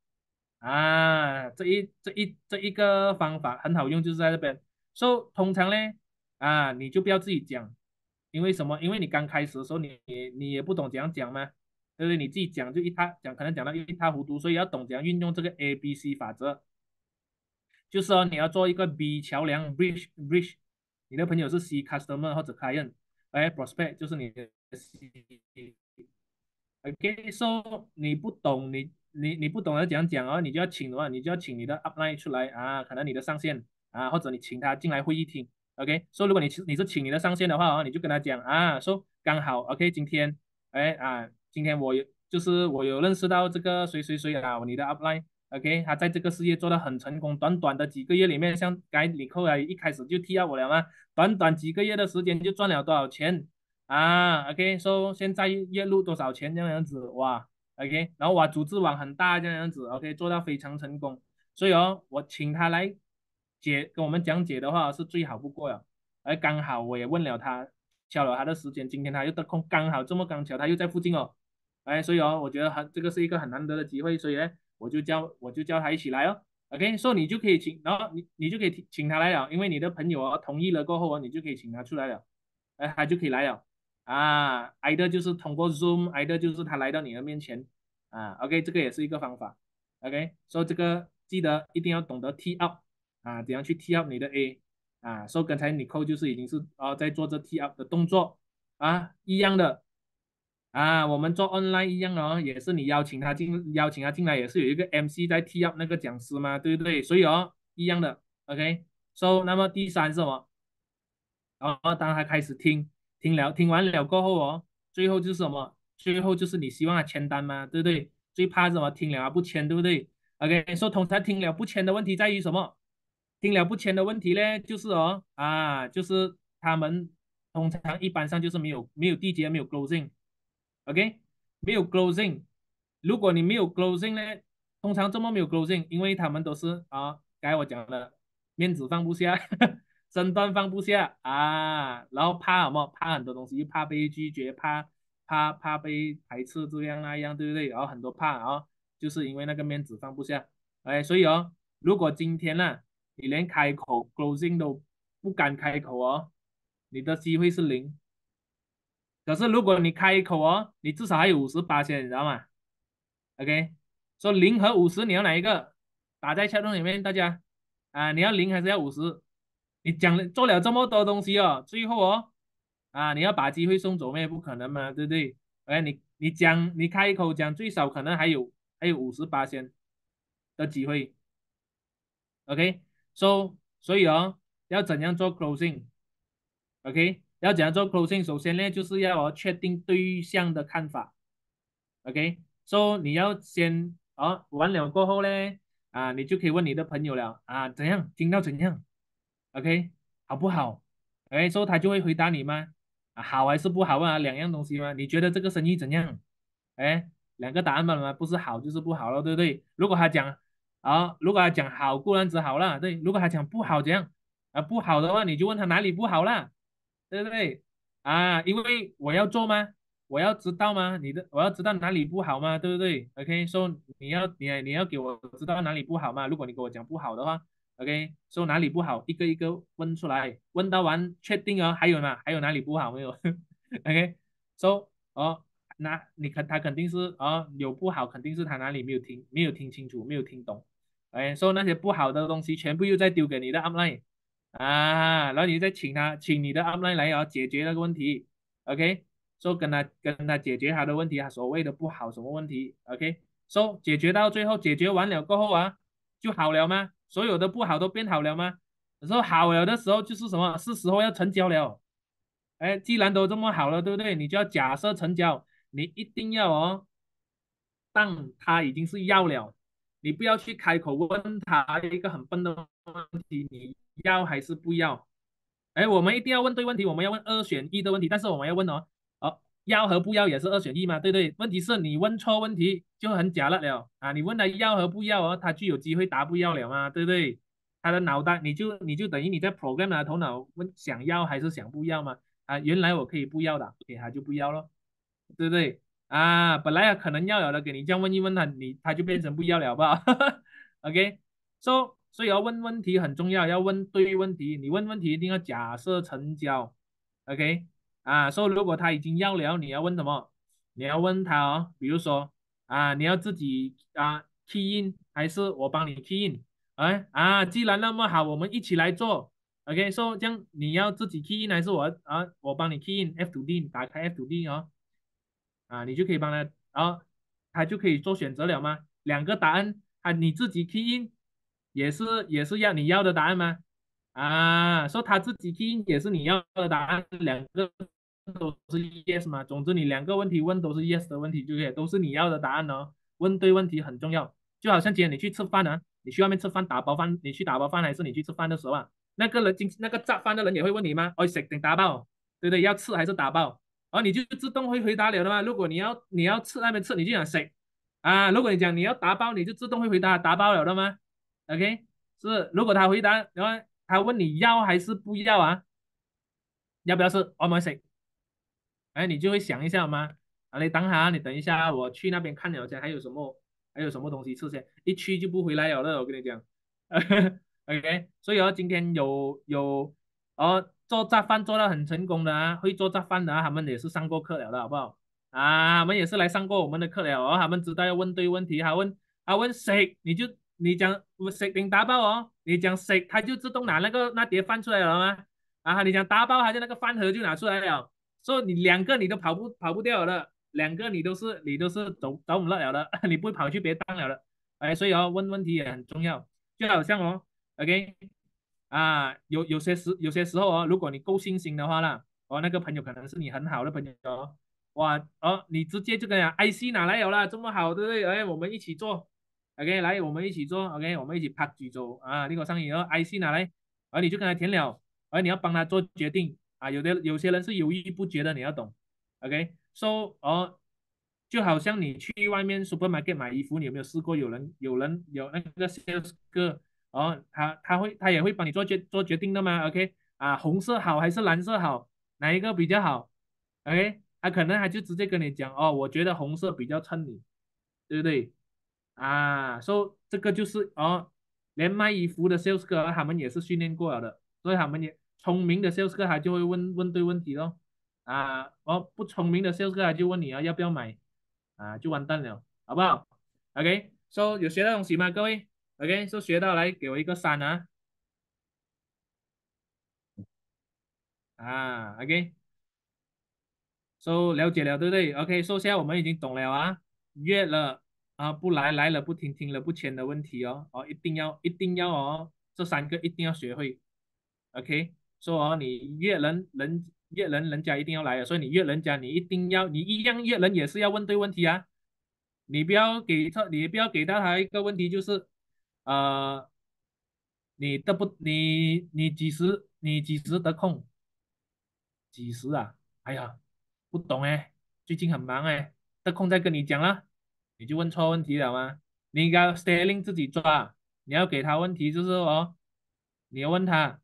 Speaker 2: 啊，这一这一这一个方法很好用，就是在这边。所以通常呢，啊，你就不要自己讲，因为什么？因为你刚开始的时候，你你也不懂怎样讲嘛，对不对？你自己讲就一塌讲，可能讲到一塌糊涂，所以要懂怎样运用这个 A B C 法则。就是说，你要做一个 B 桥梁，bridge bridge，你的朋友是 C customer 或者 client。哎，prospect 就是你的 OK，so 你不懂，你你你不懂要怎样讲哦，你就要请的话，你就要请你的 upline 出来啊，可能你的上线啊，或者你请他进来会议厅。OK，so 如果你你是请你的上线的话哦，你就跟他讲啊，说刚好 OK，今天哎啊，今天我有就是我有认识到这个谁谁谁啊，你的 upline。OK，他在这个事业做得很成功，短短的几个月里面，像该李扣啊，一开始就替到我了吗？短短几个月的时间就赚了多少钱啊？OK，说现在月入多少钱这样子哇？OK，然后哇，组织网很大这样子，OK，做到非常成功。所以哦，我请他来解跟我们讲解的话是最好不过了。而刚好我也问了他，敲了他的时间，今天他又得空，刚好这么刚巧他又在附近哦。哎，所以哦，我觉得很这个是一个很难得的机会，所以呢。我就叫我就叫他一起来哦，OK，说你就可以请，然后你你就可以请他来了，因为你的朋友哦同意了过后哦，你就可以请他出来了，哎，他就可以来了。啊，挨的就是通过 Zoom，挨的就是他来到你的面前。啊，OK，这个也是一个方法，OK，所以这个记得一定要懂得 T up 啊，怎样去 T up 你的 A 啊，说刚才你扣就是已经是哦在做这 T up 的动作。啊，一样的。啊，我们做 online 一样哦，也是你邀请他进，邀请他进来也是有一个 MC 在替 up 那个讲师嘛，对不对？所以哦，一样的，OK。So，那么第三是什么？然后当他开始听，听了，听完了过后哦，最后就是什么？最后就是你希望他签单吗？对不对？最怕什么？听了而不签，对不对？OK。说通常听了不签的问题在于什么？听了不签的问题呢，就是哦啊，就是他们通常一般上就是没有没有缔结，没有 OK，没有 closing。如果你没有 closing 呢，通常这么没有 closing，因为他们都是啊，刚才我讲了，面子放不下，身段放不下啊，然后怕什么？怕很多东西，怕被拒绝，怕怕怕被排斥这样那样，对不对？然后很多怕啊，就是因为那个面子放不下，哎，所以哦，如果今天呢？你连开口 closing 都不敢开口哦，你的机会是零。可是如果你开一口哦，你至少还有五十八千，你知道吗？OK，说零和五十你要哪一个？打在 chat 里面，大家啊，你要零还是要五十？你讲了做了这么多东西哦，最后哦啊，你要把机会送走咩？不可能嘛，对不对？哎，你你讲你开口讲，最少可能还有还有五十八千的机会。OK。So，所以哦，要怎样做 closing？OK，要怎样做 closing？首先呢，就是要确定对象的看法。OK，So 你要先啊，完了过后呢，啊，你就可以问你的朋友了啊，怎样？听到怎样？OK，好不好？OK，So 他就会回答你吗？啊，好还是不好啊？两样东西吗？你觉得这个生意怎样？哎，两个答案嘛，不是好就是不好了，对不对？如果他讲。啊，如果他讲好，固然子好了，对；如果他讲不好，怎样？啊，不好的话，你就问他哪里不好啦，对不对？啊，因为我要做吗？我要知道吗？你的我要知道哪里不好吗？对不对？OK，说你要你你要给我知道哪里不好吗？如果你跟我讲不好的话，OK，说哪里不好，一个一个问出来，问到完确定哦，还有呢？还有哪里不好没有？OK，说哦。那你肯他肯定是啊有不好，肯定是他哪里没有听没有听清楚，没有听懂。哎，说那些不好的东西全部又再丢给你的 upline 啊，然后你再请他，请你的 upline 来啊解决那个问题，OK，说跟他跟他解决他的问题，他所谓的不好什么问题，OK，说解决到最后解决完了过后啊，就好了吗？所有的不好都变好了吗？说好了的时候就是什么？是时候要成交了。哎，既然都这么好了，对不对？你就要假设成交，你一定要哦，当他已经是要了。你不要去开口问他一个很笨的问题，你要还是不要？哎，我们一定要问对问题，我们要问二选一的问题，但是我们要问哦，哦，要和不要也是二选一嘛，对不对？问题是你问错问题就很假了了啊！你问他要和不要哦，他就有机会答不要了嘛，对不对？他的脑袋你就你就等于你在 program 他头脑问想要还是想不要嘛？啊，原来我可以不要的，给他就不要了，对不对？啊，本来可能要有的，给你这样问一问他，你他就变成不要了，好不好？OK，说所以要问问题很重要，要问对问题。你问问题一定要假设成交，OK？啊，所以如果他已经要了，你要问什么？你要问他哦，比如说啊，你要自己啊 key in 还是我帮你 key in？哎啊，既然那么好，我们一起来做，OK？so 这样你要自己 key in 还是我啊我帮你 key in？F to D 打开 F to D 哦。啊，你就可以帮他，然后他就可以做选择了吗？两个答案啊，你自己 key in 也是也是要你要的答案吗？啊，说他自己 key in 也是你要的答案，两个都是 yes 嘛。总之你两个问题问都是 yes 的问题，就可以都是你要的答案哦。问对问题很重要，就好像今天你去吃饭啊，你去外面吃饭打包饭，你去打包饭还是你去吃饭的时候啊，那个人进那个炸饭的人也会问你吗？哦，食定打包，对不对？要吃还是打包？然后你就自动会回答了的嘛。如果你要你要吃那边吃，你就讲谁啊？如果你讲你要打包，你就自动会回答打包了的吗？OK，是。如果他回答，然后他问你要还是不要啊？要不要吃？我们谁？哎，你就会想一下吗？啊，你等下，你等一下，我去那边看了下还有什么还有什么东西吃先，一去就不回来了的，我跟你讲。OK，所以哦，今天有有哦。做炸饭做到很成功的啊，会做炸饭的啊，他们也是上过课了的，好不好？啊，他们也是来上过我们的课了哦，他们知道要问对问题，他问他问谁，你就你讲谁领打包哦，你讲谁，他就自动拿那个那碟饭出来了吗？啊，你讲打包，他就那个饭盒就拿出来了，所以你两个你都跑不跑不掉了，两个你都是你都是走走不了了，你不会跑去别当了的，哎，所以哦，问问题也很重要，就好像哦，OK。啊，有有些时有些时候哦，如果你够信心的话啦，哦，那个朋友可能是你很好的朋友哇，哦，你直接就跟讲，IC 哪来有啦，这么好，对不对？哎，我们一起做 OK，来，我们一起做，OK，我们一起拍举手啊，你给我上以后，IC 哪来，而你就跟他填了，而你要帮他做决定啊，有的有些人是犹豫不决的，你要懂，OK，So 哦，就好像你去外面 supermarket 买衣服，你有没有试过有人有人有那个 sales 哥哦，他他会他也会帮你做决做决定的吗？OK，啊，红色好还是蓝色好，哪一个比较好？OK，他可能他就直接跟你讲哦，我觉得红色比较衬你，对不对？啊，所以这个就是哦，连卖衣服的 sales 哥他们也是训练过了的，所以他们也聪明的 sales 哥他就会问问对问题咯。啊，哦，不聪明的 sales 哥他就问你啊要不要买，啊就完蛋了，好不好？OK，so 有学到东西吗，各位？OK，so 学到来给我一个三啊，啊，OK，so 了解了对不对？OK，so 现在我们已经懂了啊，约了。啊，不来来了不听听了不签的问题哦，哦，一定要一定要哦，这三个一定要学会，OK，说哦，你约人人约人人家一定要来所以你约人家你一定要你一样约人也是要问对问题啊，你不要给他你不要给到他一个问题就是，呃，你得不你你几时你几时得空？几时啊？哎呀，不懂哎，最近很忙哎，得空再跟你讲了。你就问错问题了吗？你应该 styling 自己抓，你要给他问题就是哦，你要问他，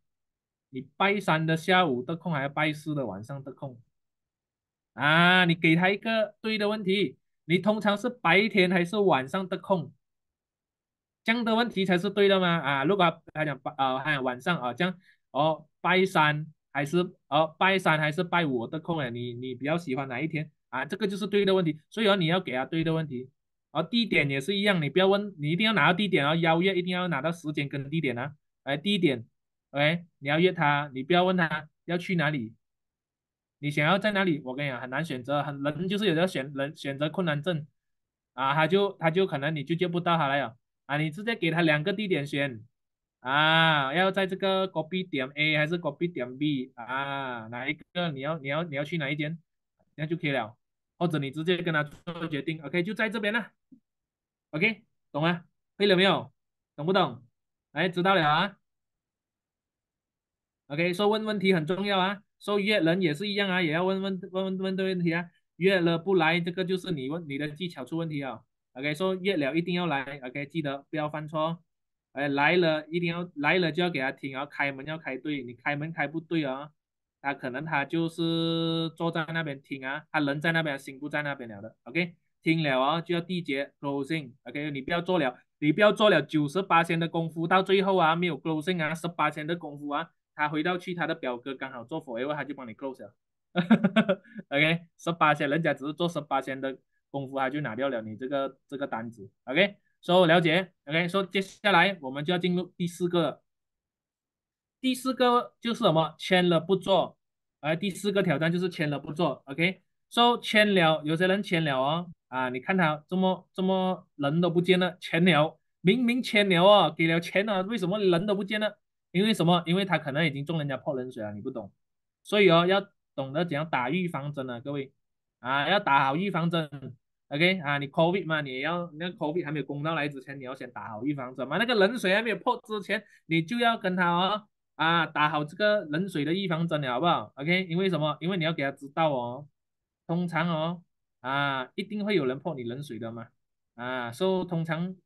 Speaker 2: 你拜三的下午得空还是拜四的晚上得空？啊，你给他一个对的问题，你通常是白天还是晚上得空？这样的问题才是对的吗？啊，如果他讲拜啊，还有晚上啊，这样哦，拜三还是哦拜三还是拜五的空哎？你你比较喜欢哪一天啊？这个就是对的问题，所以哦你要给他对的问题。而地点也是一样，你不要问，你一定要拿到地点，然后邀约一定要拿到时间跟地点啊。哎，地点，OK，你要约他，你不要问他要去哪里，你想要在哪里，我跟你讲很难选择，很人就是有的选人选择困难症啊，他就他就可能你就接不到他了啊，你直接给他两个地点选啊，要在这个 copy 点 A 还是 copy 点 B 啊，哪一个你要你要你要去哪一间，这样就可以了。或者你直接跟他做决定，OK，就在这边了，OK，懂吗？会了没有？懂不懂？哎，知道了啊。OK，说问问题很重要啊，说约人也是一样啊，也要问问问问问对问题啊。约了不来，这个就是你问你的技巧出问题啊。OK，说约了一定要来，OK，记得不要犯错。哎，来了一定要来了就要给他听啊，开门要开对，你开门开不对啊。他可能他就是坐在那边听啊，他人在那边，心不在那边了的。OK，听了啊就要缔结 closing。OK，你不要做了，你不要做了九十八千的功夫，到最后啊没有 closing 啊，十八千的功夫啊，他回到去他的表哥刚好做 forever，他就帮你 close 了。OK，十八千，人家只是做十八千的功夫，他就拿掉了你这个这个单子。OK，说了解。OK，说接下来我们就要进入第四个。第四个就是什么？签了不做，而第四个挑战就是签了不做。OK，说签了，有些人签了哦，啊，你看他这么这么人都不见了，签了，明明签了哦，给了钱了，为什么人都不见了？因为什么？因为他可能已经中人家泼冷水了，你不懂。所以哦，要懂得怎样打预防针了，各位啊，要打好预防针。OK 啊，你 COVID 嘛，你要那 COVID 还没有攻到来之前，你要先打好预防针嘛。那个冷水还没有破之前，你就要跟他哦。啊，打好这个冷水的预防针了，好不好？OK，因为什么？因为你要给他知道哦，通常哦，啊，一定会有人泼你冷水的嘛，啊，所以通常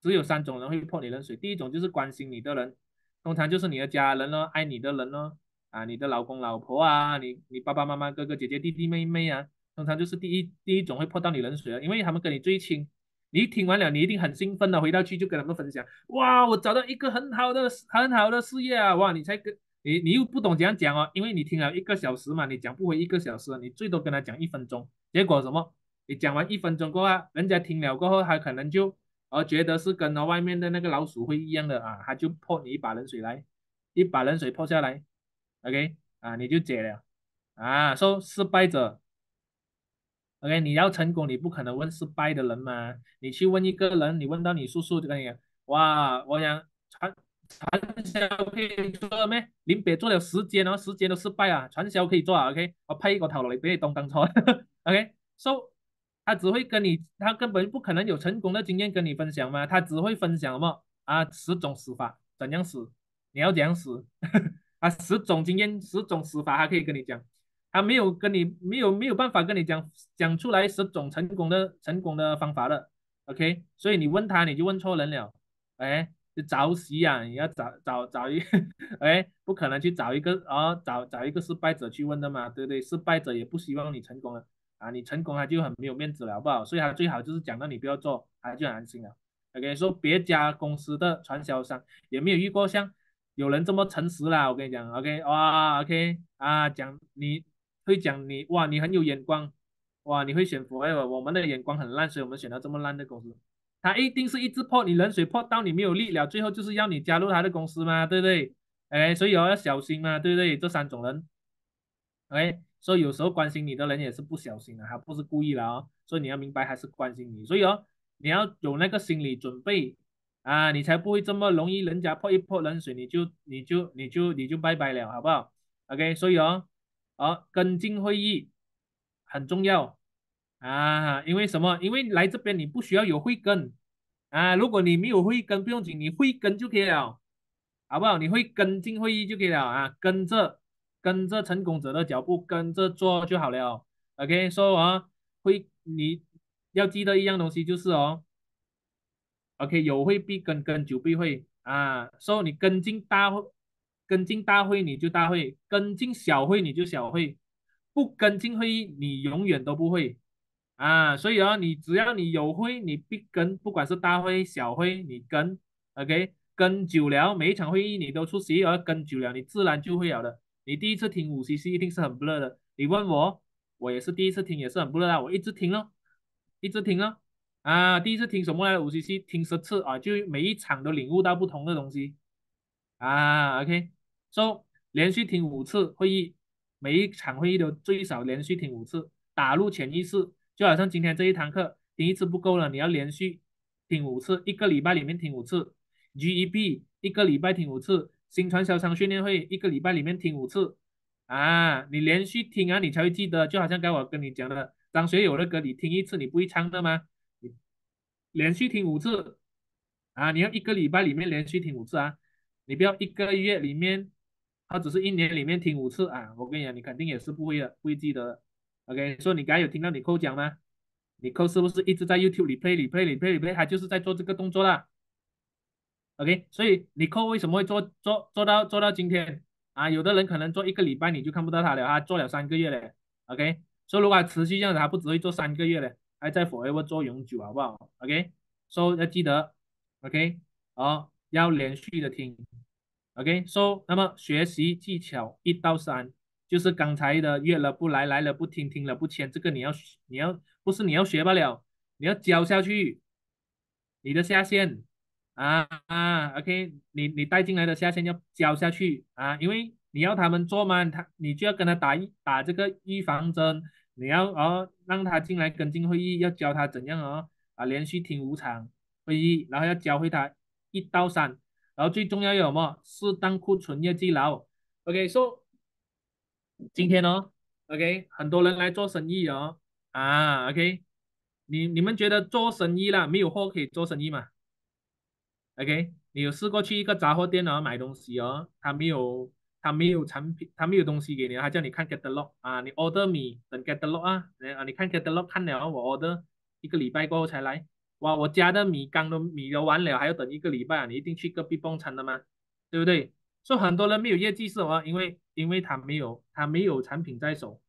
Speaker 2: 只有三种人会泼你冷水，第一种就是关心你的人，通常就是你的家人咯，爱你的人咯，啊，你的老公老婆啊，你你爸爸妈妈哥哥姐姐弟弟妹妹啊，通常就是第一第一种会泼到你冷水的，因为他们跟你最亲。你听完了，你一定很兴奋的，回到去就跟他们分享，哇，我找到一个很好的很好的事业啊，哇，你才跟你你又不懂怎样讲哦，因为你听了一个小时嘛，你讲不回一个小时，你最多跟他讲一分钟，结果什么？你讲完一分钟过后，人家听了过后，他可能就呃觉得是跟那外面的那个老鼠会一样的啊，他就泼你一把冷水来，一把冷水泼下来，OK 啊，你就解了啊，说失败者。OK，你要成功，你不可能问失败的人嘛。你去问一个人，你问到你叔叔就跟你讲，哇，我想传传销可以做咩？林北做了十间哦，十间都失败啊，传销可以做啊。OK，我拍一个头落嚟俾你当当错。OK，So 他只会跟你，他根本不可能有成功的经验跟你分享嘛，他只会分享什么啊？十种死法怎样死，你要怎样死 啊？十种经验，十种死法，他可以跟你讲，他没有跟你没有没有办法跟你讲讲出来十种成功的成功的方法的，OK？所以你问他你就问错人了，哎。就找死啊！你要找找找一个，哎，不可能去找一个哦，找找一个失败者去问的嘛，对不对？失败者也不希望你成功了啊，你成功他就很没有面子了，好不好？所以他最好就是讲到你不要做，他就很安心了。OK，说别家公司的传销商也没有遇过像有人这么诚实啦，我跟你讲，OK，哇，OK，啊，讲你会讲你哇，你很有眼光，哇，你会选福哎我们的眼光很烂，所以我们选到这么烂的公司。他一定是一直破你冷水破到你没有力了，最后就是要你加入他的公司嘛，对不对？哎，所以哦要小心嘛，对不对？这三种人，哎，所以有时候关心你的人也是不小心的，他不是故意的哦，所以你要明白还是关心你，所以哦你要有那个心理准备啊，你才不会这么容易人家泼一泼冷水你就你就你就你就拜拜了，好不好？OK，所以哦，啊跟进会议很重要。啊，因为什么？因为来这边你不需要有慧根啊。如果你没有慧根，不用紧，你慧根就可以了，好不好？你会跟进会议就可以了啊，跟着跟着成功者的脚步，跟着做就好了。OK，说啊，会你要记得一样东西就是哦，OK，有会必跟，跟久必会啊。说你跟进大会，跟进大会你就大会，跟进小会你就小会，不跟进会议你永远都不会。啊，所以啊，你只要你有会，你必跟，不管是大会小会，你跟，OK，跟久了，每一场会议你都出席，而跟久了，你自然就会有的。你第一次听五 CC 一定是很不乐的。你问我，我也是第一次听，也是很不乐啊。我一直听咯，一直听咯。啊，第一次听什么来五 CC，听十次啊，就每一场都领悟到不同的东西。啊，OK，说连续听五次会议，每一场会议都最少连续听五次，打入潜意识。就好像今天这一堂课听一次不够了，你要连续听五次，一个礼拜里面听五次。GEB 一个礼拜听五次，新传销商训练会一个礼拜里面听五次啊！你连续听啊，你才会记得。就好像刚我跟你讲的，张学友的歌，你听一次你不会唱的吗？你连续听五次啊！你要一个礼拜里面连续听五次啊！你不要一个月里面，他只是一年里面听五次啊！我跟你讲，你肯定也是不会的，不会记得的。OK，所以你刚才有听到你扣讲吗？你扣是不是一直在 YouTube 里 play 里 play 里 play 里 play，他就是在做这个动作啦。OK，所以你扣为什么会做做做到做到今天啊？有的人可能做一个礼拜你就看不到他了，他做了三个月嘞。OK，所以如果持续这样子，他不只会做三个月嘞，还在 forever 做永久，好不好？OK，所以要记得，OK，好，要连续的听。OK，so 那么学习技巧一到三。就是刚才的约了不来，来了不听，听了不签，这个你要你要不是你要学不了，你要教下去。你的下线啊啊，OK，你你带进来的下线要教下去啊，因为你要他们做嘛，他你就要跟他打一打这个预防针，你要哦让他进来跟进会议，要教他怎样哦啊连续听五场会议，然后要教会他一到三，然后最重要有什么？适当库存业绩牢，OK，说。今天哦，OK，很多人来做生意哦，啊，OK，你你们觉得做生意啦，没有货可以做生意吗？OK，你有试过去一个杂货店哦买东西哦，他没有他没有产品，他没有东西给你，他叫你看 catalog 啊，你 order 米等 catalog 啊，啊，你看 catalog 看了我 order 一个礼拜过后才来，哇，我家的米缸都米都完了，还要等一个礼拜啊，你一定去隔壁蹦餐的吗？对不对？所以很多人没有业绩是什么？因为因为他没有他没有产品在手，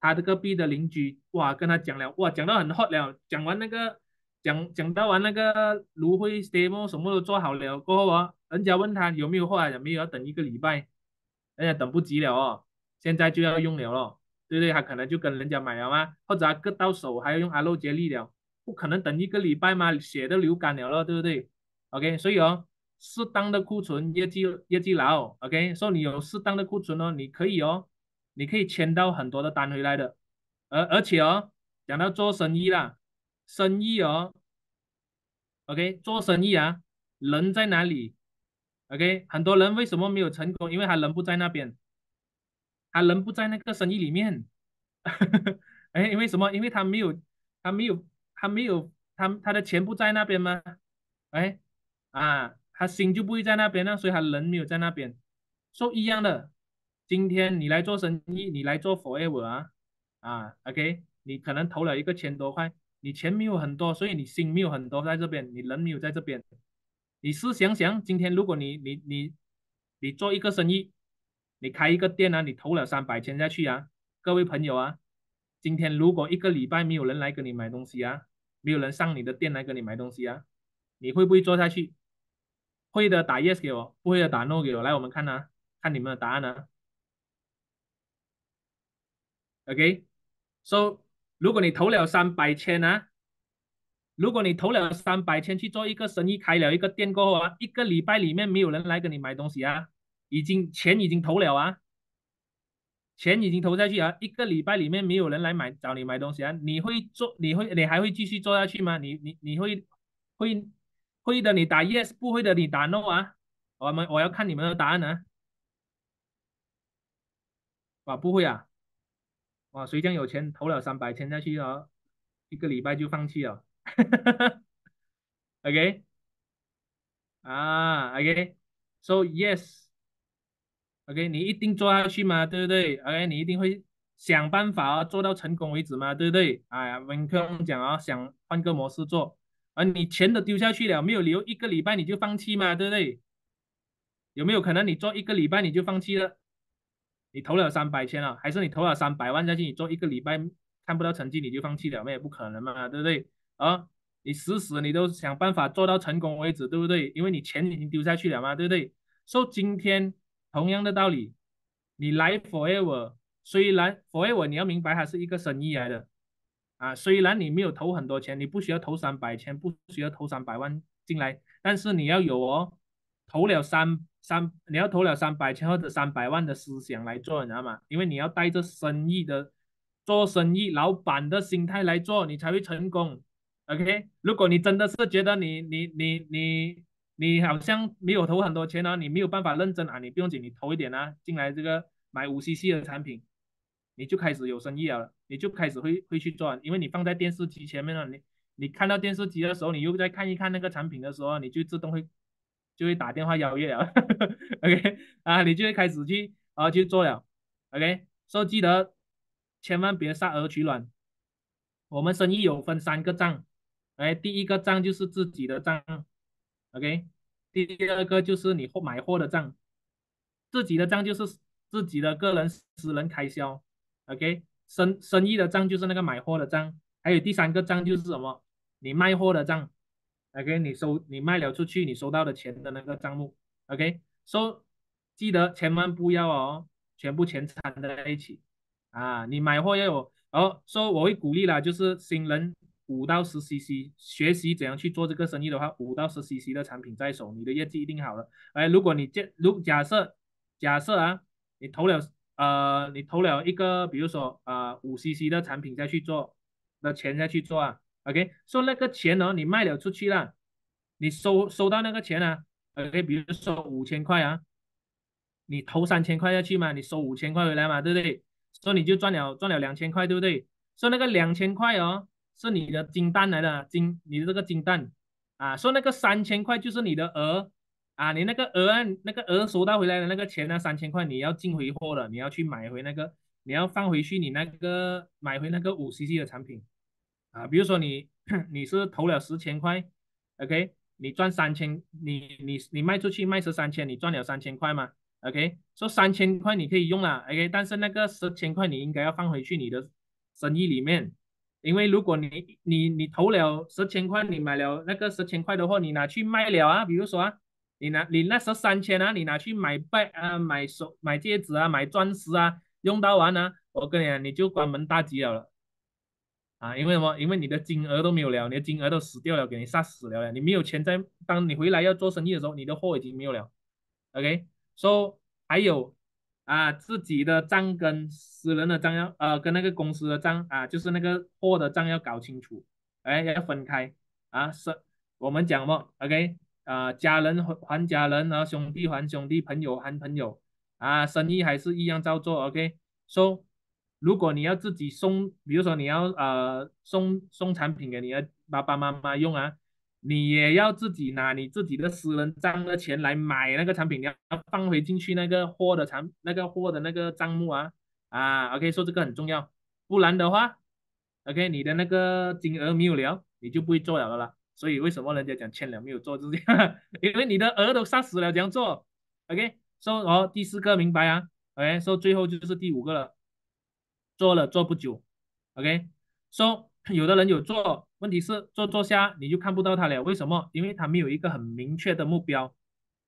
Speaker 2: 他的隔壁的邻居哇跟他讲了哇讲到很 hot 了，讲完那个讲讲到完那个芦荟 demo 什么都做好了过后啊，人家问他有没有货啊，有没有要等一个礼拜，人家等不及了哦，现在就要用了咯，对不对？他可能就跟人家买了吗？或者他割到手还要用阿洛接力了，不可能等一个礼拜嘛，血都流干了了，对不对？OK，所以哦。适当的库存，业绩业绩牢，OK，说你有适当的库存哦，你可以哦，你可以签到很多的单回来的，而而且哦，讲到做生意啦，生意哦，OK，做生意啊，人在哪里？OK，很多人为什么没有成功？因为他人不在那边，他人不在那个生意里面，哎，因为什么？因为他没有。他没有，他没有，他他的钱不在那边吗？哎，啊，他心就不会在那边呢，所以他人没有在那边。说一样的，今天你来做生意，你来做 forever 啊，啊，OK，你可能投了一个千多块，你钱没有很多，所以你心没有很多在这边，你人没有在这边。你试想想，今天如果你你你你做一个生意，你开一个店啊，你投了三百千下去啊，各位朋友啊。今天如果一个礼拜没有人来跟你买东西啊，没有人上你的店来跟你买东西啊，你会不会做下去？会的打 yes 给我，不会的打 no 给我。来，我们看呢，看你们的答案呢。OK，so 如果你投了三百千啊，如果你投了三百千去做一个生意，开了一个店过后啊，一个礼拜里面没有人来跟你买东西啊，已经钱已经投了啊。钱已经投下去啊，一个礼拜里面没有人来买找你买东西啊，你会做？你会你还会继续做下去吗？你你你会会会的，你打 yes，不会的你打 no 啊。我们我要看你们的答案呢。啊，不会啊。哇，谁将有钱投了三百千下去哦，一个礼拜就放弃 了。OK，啊，OK，so yes。OK，你一定做下去嘛，对不对？OK，你一定会想办法啊，做到成功为止嘛，对不对？哎呀，文科讲啊，想换个模式做，而你钱都丢下去了，没有理由一个礼拜你就放弃嘛，对不对？有没有可能你做一个礼拜你就放弃了？你投了三百千了，还是你投了三百万下去，你做一个礼拜看不到成绩你就放弃了？那也不可能嘛，对不对？啊，你死死你都想办法做到成功为止，对不对？因为你钱已经丢下去了嘛，对不对？说今天。同样的道理，你来 forever，虽然 forever 你要明白它是一个生意来的啊，虽然你没有投很多钱，你不需要投三百千，不需要投三百万进来，但是你要有哦，投了三三，你要投了三百千或者三百万的思想来做，你知道吗？因为你要带着生意的做生意老板的心态来做，你才会成功。OK，如果你真的是觉得你你你你。你好像没有投很多钱啊，你没有办法认真啊，你不用紧，你投一点啊，进来这个买五 CC 的产品，你就开始有生意了，你就开始会会去赚，因为你放在电视机前面了，你你看到电视机的时候，你又再看一看那个产品的时候，你就自动会就会打电话邀约了，OK 啊，你就会开始去啊去做了，OK，所以记得千万别杀鹅取卵，我们生意有分三个账，哎，第一个账就是自己的账。OK，第二个就是你货买货的账，自己的账就是自己的个人私人开销。OK，生生意的账就是那个买货的账，还有第三个账就是什么？你卖货的账。OK，你收你卖了出去，你收到的钱的那个账目。OK，收记得千万不要哦，全部钱掺在一起啊！你买货要有，哦，说我会鼓励啦，就是新人。五到十 CC 学习怎样去做这个生意的话，五到十 CC 的产品在手，你的业绩一定好了。哎，如果你这如假设假设啊，你投了呃，你投了一个比如说啊五 CC 的产品再去做的钱再去做啊，OK，说那个钱呢，你卖了出去了，你收收到那个钱啊，OK，比如说五千块啊，你投三千块下去嘛，你收五千块回来嘛，对不对？所以你就赚了赚了两千块，对不对？说那个两千块哦。是你的金蛋来的金，你的这个金蛋啊，说那个三千块就是你的鹅。啊，你那个鹅那个鹅收到回来的那个钱呢，三千块你要进回货了，你要去买回那个，你要放回去你那个买回那个五 CC 的产品。啊，比如说你 你是投了十千块，OK，你赚三千，你你你卖出去卖十三千，你赚了三千块嘛，OK，说三千块你可以用了，OK，但是那个十千块你应该要放回去你的生意里面。因为如果你你你投了十千块，你买了那个十千块的话，你拿去卖了啊，比如说啊，你拿你那十三千啊，你拿去买拜啊，买手买戒指啊，买钻石啊，用到完呢，我跟你讲，你就关门大吉了啊，因为什么？因为你的金额都没有了，你的金额都死掉了，给你杀死了呀，你没有钱在，当你回来要做生意的时候，你的货已经没有了。OK，说还有。啊，自己的账跟私人的账要呃，跟那个公司的账啊，就是那个货的账要搞清楚，哎，要分开啊。是，我们讲嘛，OK，啊，家人还还家人，然后兄弟还兄弟，朋友还朋友，啊，生意还是一样照做，OK。说如果你要自己送，比如说你要呃送送产品给你的爸爸妈妈用啊，你也要自己拿你自己的私人账的钱来买那个产品，你要放回进去那个货的产那个货的那个账目啊。啊，OK，说这个很重要，不然的话，OK，你的那个金额没有了，你就不会做了的啦。所以为什么人家讲欠了没有做，就是，因为你的额都杀死了，这样做，OK，说哦第四个明白啊，OK，说最后就是第五个了。做了做不久，OK，说有的人有做，问题是做做下你就看不到他了，为什么？因为他没有一个很明确的目标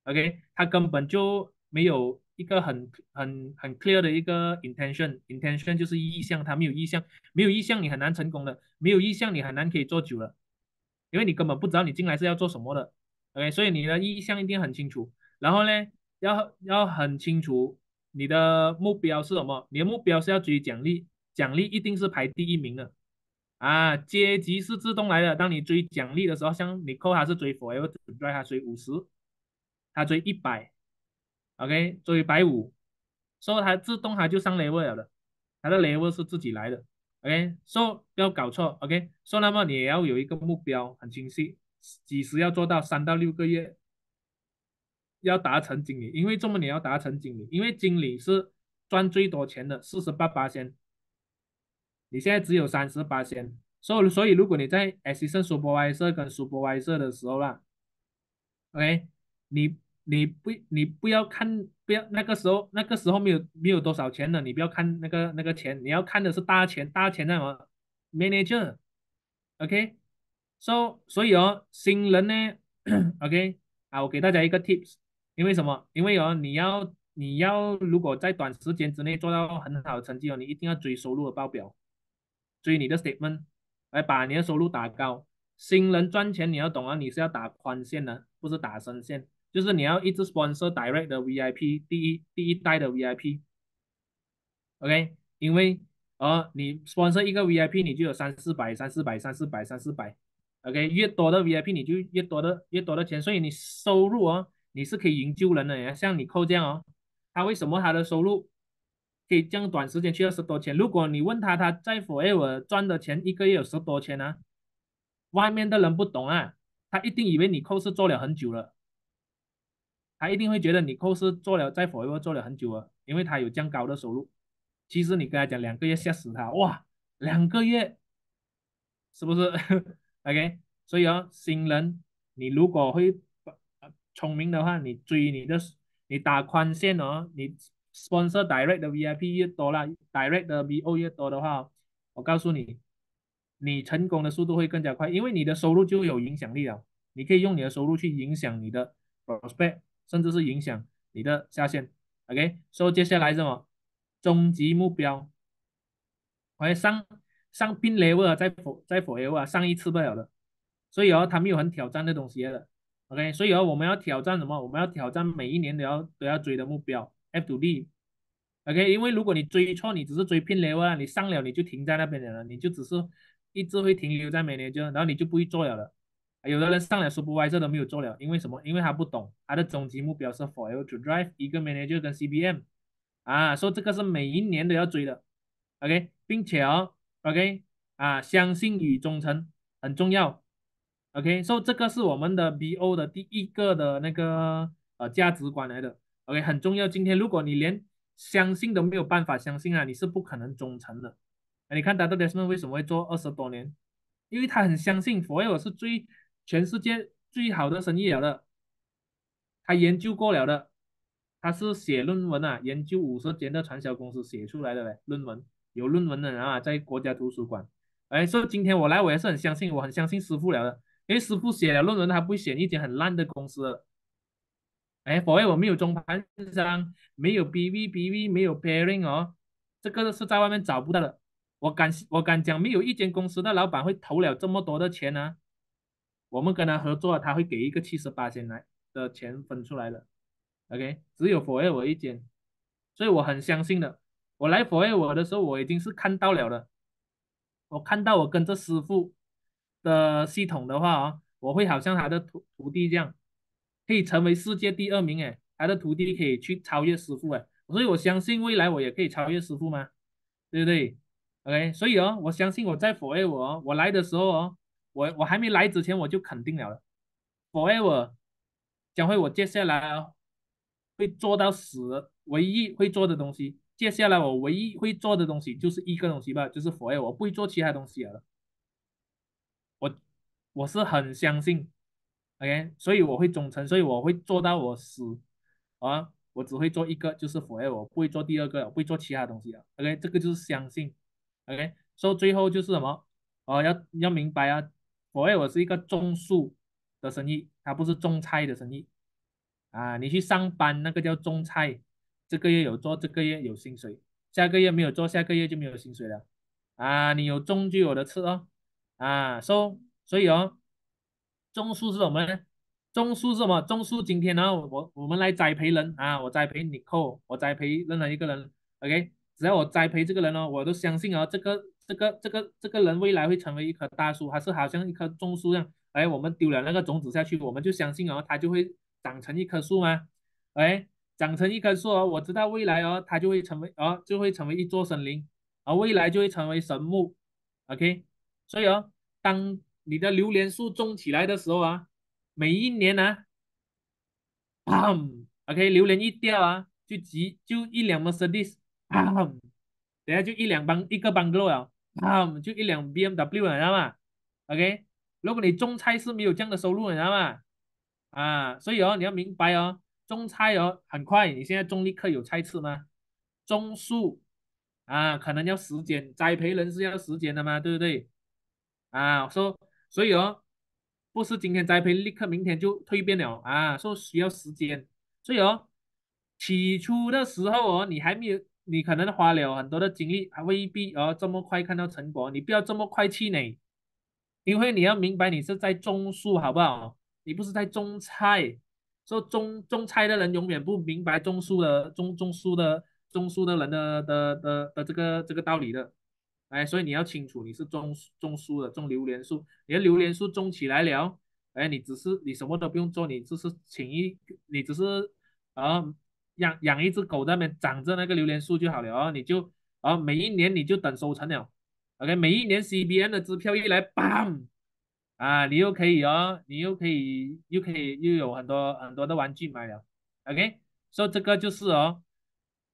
Speaker 2: ，OK，他根本就没有一个很很很 clear 的一个 intention，intention 就是意向，他没有意向，没有意向你很难成功的，没有意向你很难可以做久了，因为你根本不知道你进来是要做什么的，OK，所以你的意向一定很清楚，然后呢，要要很清楚。你的目标是什么？你的目标是要追奖励，奖励一定是排第一名的啊！阶级是自动来的。当你追奖励的时候，像你扣他是追 forever 他追五十，他追一百，OK，追一百五，所以他自动他就上 level 了的，他的 level 是自己来的，OK，所以不要搞错，OK，所以那么你也要有一个目标很清晰，几时要做到三到六个月。要达成经理，因为这么你要达成经理，因为经理是赚最多钱的，四十八八千，你现在只有三十八千，所以所以如果你在 assistant supervisor 跟 supervisor 的时候啦，OK，你你不你不要看不要那个时候那个时候没有没有多少钱的，你不要看那个那个钱，你要看的是大钱大钱那什么 manager，OK，so 所以哦新人呢，OK，啊我给大家一个 tips。因为什么？因为哦，你要你要如果在短时间之内做到很好的成绩哦，你一定要追收入的报表，追你的 statement，来把你的收入打高。新人赚钱你要懂啊，你是要打宽线的，不是打深线，就是你要一直 sponsor direct 的 VIP，第一第一代的 VIP，OK，因为哦，你 sponsor 一个 VIP，你就有三四百、三四百、三四百、三四百，OK，越多的 VIP 你就越多的越多的钱，所以你收入哦。你是可以营救人的，像你扣这样哦，他为什么他的收入可以这样短时间去二十多千？如果你问他，他在 Forever 赚的钱一个月有十多千呢？外面的人不懂啊，他一定以为你扣是做了很久了，他一定会觉得你扣是做了在 Forever 做了很久了，因为他有这样高的收入。其实你跟他讲两个月吓死他，哇，两个月是不是？OK，所以哦，新人你如果会。聪明的话，你追你的，你打宽线哦，你 sponsor direct 的 VIP 越多了，direct 的 VO 越多的话，我告诉你，你成功的速度会更加快，因为你的收入就有影响力了，你可以用你的收入去影响你的 prospect，甚至是影响你的下线。OK，所以接下来什么？终极目标，我上上 pin level 啊，在否在否 level 啊，上一次不了的，所以哦，他们有很挑战的东西的。OK，所以哦，我们要挑战什么？我们要挑战每一年都要都要追的目标，F to D。OK，因为如果你追错，你只是追偏 level，你上了你就停在那边了，你就只是一直会停留在每年就，然后你就不会做了了。有的人上了 supervisor 都没有做了，因为什么？因为他不懂，他的终极目标是 forever to drive 一个 manager 跟 CBM。啊，说这个是每一年都要追的。OK，并且哦，OK，啊，相信与忠诚很重要。OK，所以这个是我们的 BO 的第一个的那个呃价值观来的。OK，很重要。今天如果你连相信都没有办法相信啊，你是不可能忠诚的。你看 Dr. Desmond 为什么会做二十多年？因为他很相信 Forever 是最全世界最好的生意了的。他研究过了的，他是写论文啊，研究五十间的传销公司写出来的嘞，论文有论文的人啊，在国家图书馆。哎，所以今天我来，我也是很相信，我很相信师傅了的。因为师傅写了论文，他不会写一间很烂的公司。哎，否则我没有中盘商，没有 BVBV，没有 Pairing 哦，这个是在外面找不到的。我敢我敢讲，没有一间公司的老板会投了这么多的钱呢。我们跟他合作，他会给一个七十八千来的钱分出来的。OK，只有否则我一间，所以我很相信的。我来否则我的时候，我已经是看到了的。我看到我跟着师傅。的系统的话啊，我会好像他的徒徒弟这样，可以成为世界第二名哎，他的徒弟可以去超越师傅哎，所以我相信未来我也可以超越师傅吗？对不对？OK，所以哦，我相信我在 Forever 哦，我来的时候哦，我我还没来之前我就肯定了，Forever 将会我接下来会做到死，唯一会做的东西，接下来我唯一会做的东西就是一个东西吧，就是佛爱我不会做其他东西了。我我是很相信，OK，所以我会忠诚，所以我会做到我死啊。我只会做一个，就是佛爱我不会做第二个，不会做其他东西了。OK，这个就是相信。OK，所以最后就是什么？哦，要要明白啊，forever 是一个种树的生意，它不是种菜的生意啊。你去上班那个叫种菜，这个月有做，这个月有薪水，下个月没有做，下个月就没有薪水了啊。你有种就有的吃哦啊。所所以哦，种树是什么呢？种树是什么？种树今天呢，我我们来栽培人。啊，我栽培你扣，我栽培任何一个人，OK，只要我栽培这个人哦，我都相信哦，这个这个这个这个人未来会成为一棵大树，还是好像一棵种树一样，哎，我们丢了那个种子下去，我们就相信哦，它就会长成一棵树吗？哎，长成一棵树哦，我知道未来哦，它就会成为哦，就会成为一座森林，而未来就会成为神木，OK，所以哦，当你的榴莲树种起来的时候啊。每一年呢，OK，榴莲一掉啊，就几就一辆 Mercedes，等下就一两帮一个邦格罗啊，就一两 BMW 了，知道吗？OK，如果你种菜是没有这样的收入，你知道吗？啊，所以哦，你要明白哦，种菜哦很快，你现在种立刻有菜吃吗？种树啊，可能要时间，栽培人是要时间的嘛，对不对？啊，说所以哦。不是今天栽培，立刻明天就蜕变了啊！说需要时间，所以哦，起初的时候哦，你还没有，你可能花了很多的精力，还未必哦这么快看到成果。你不要这么快气馁，因为你要明白，你是在种树，好不好？你不是在种菜。说种种菜的人永远不明白种树的种种树的种树的人的的的的这个这个道理的。哎，所以你要清楚，你是种种树的，种榴莲树。你的榴莲树种起来了，哎，你只是你什么都不用做，你只是请一，你只是啊养养一只狗在那边长着那个榴莲树就好了哦，你就啊每一年你就等收成了，OK，每一年 CBN 的支票一来，bang，啊，你又可以哦，你又可以又可以又有很多很多的玩具买了，OK，所以这个就是哦，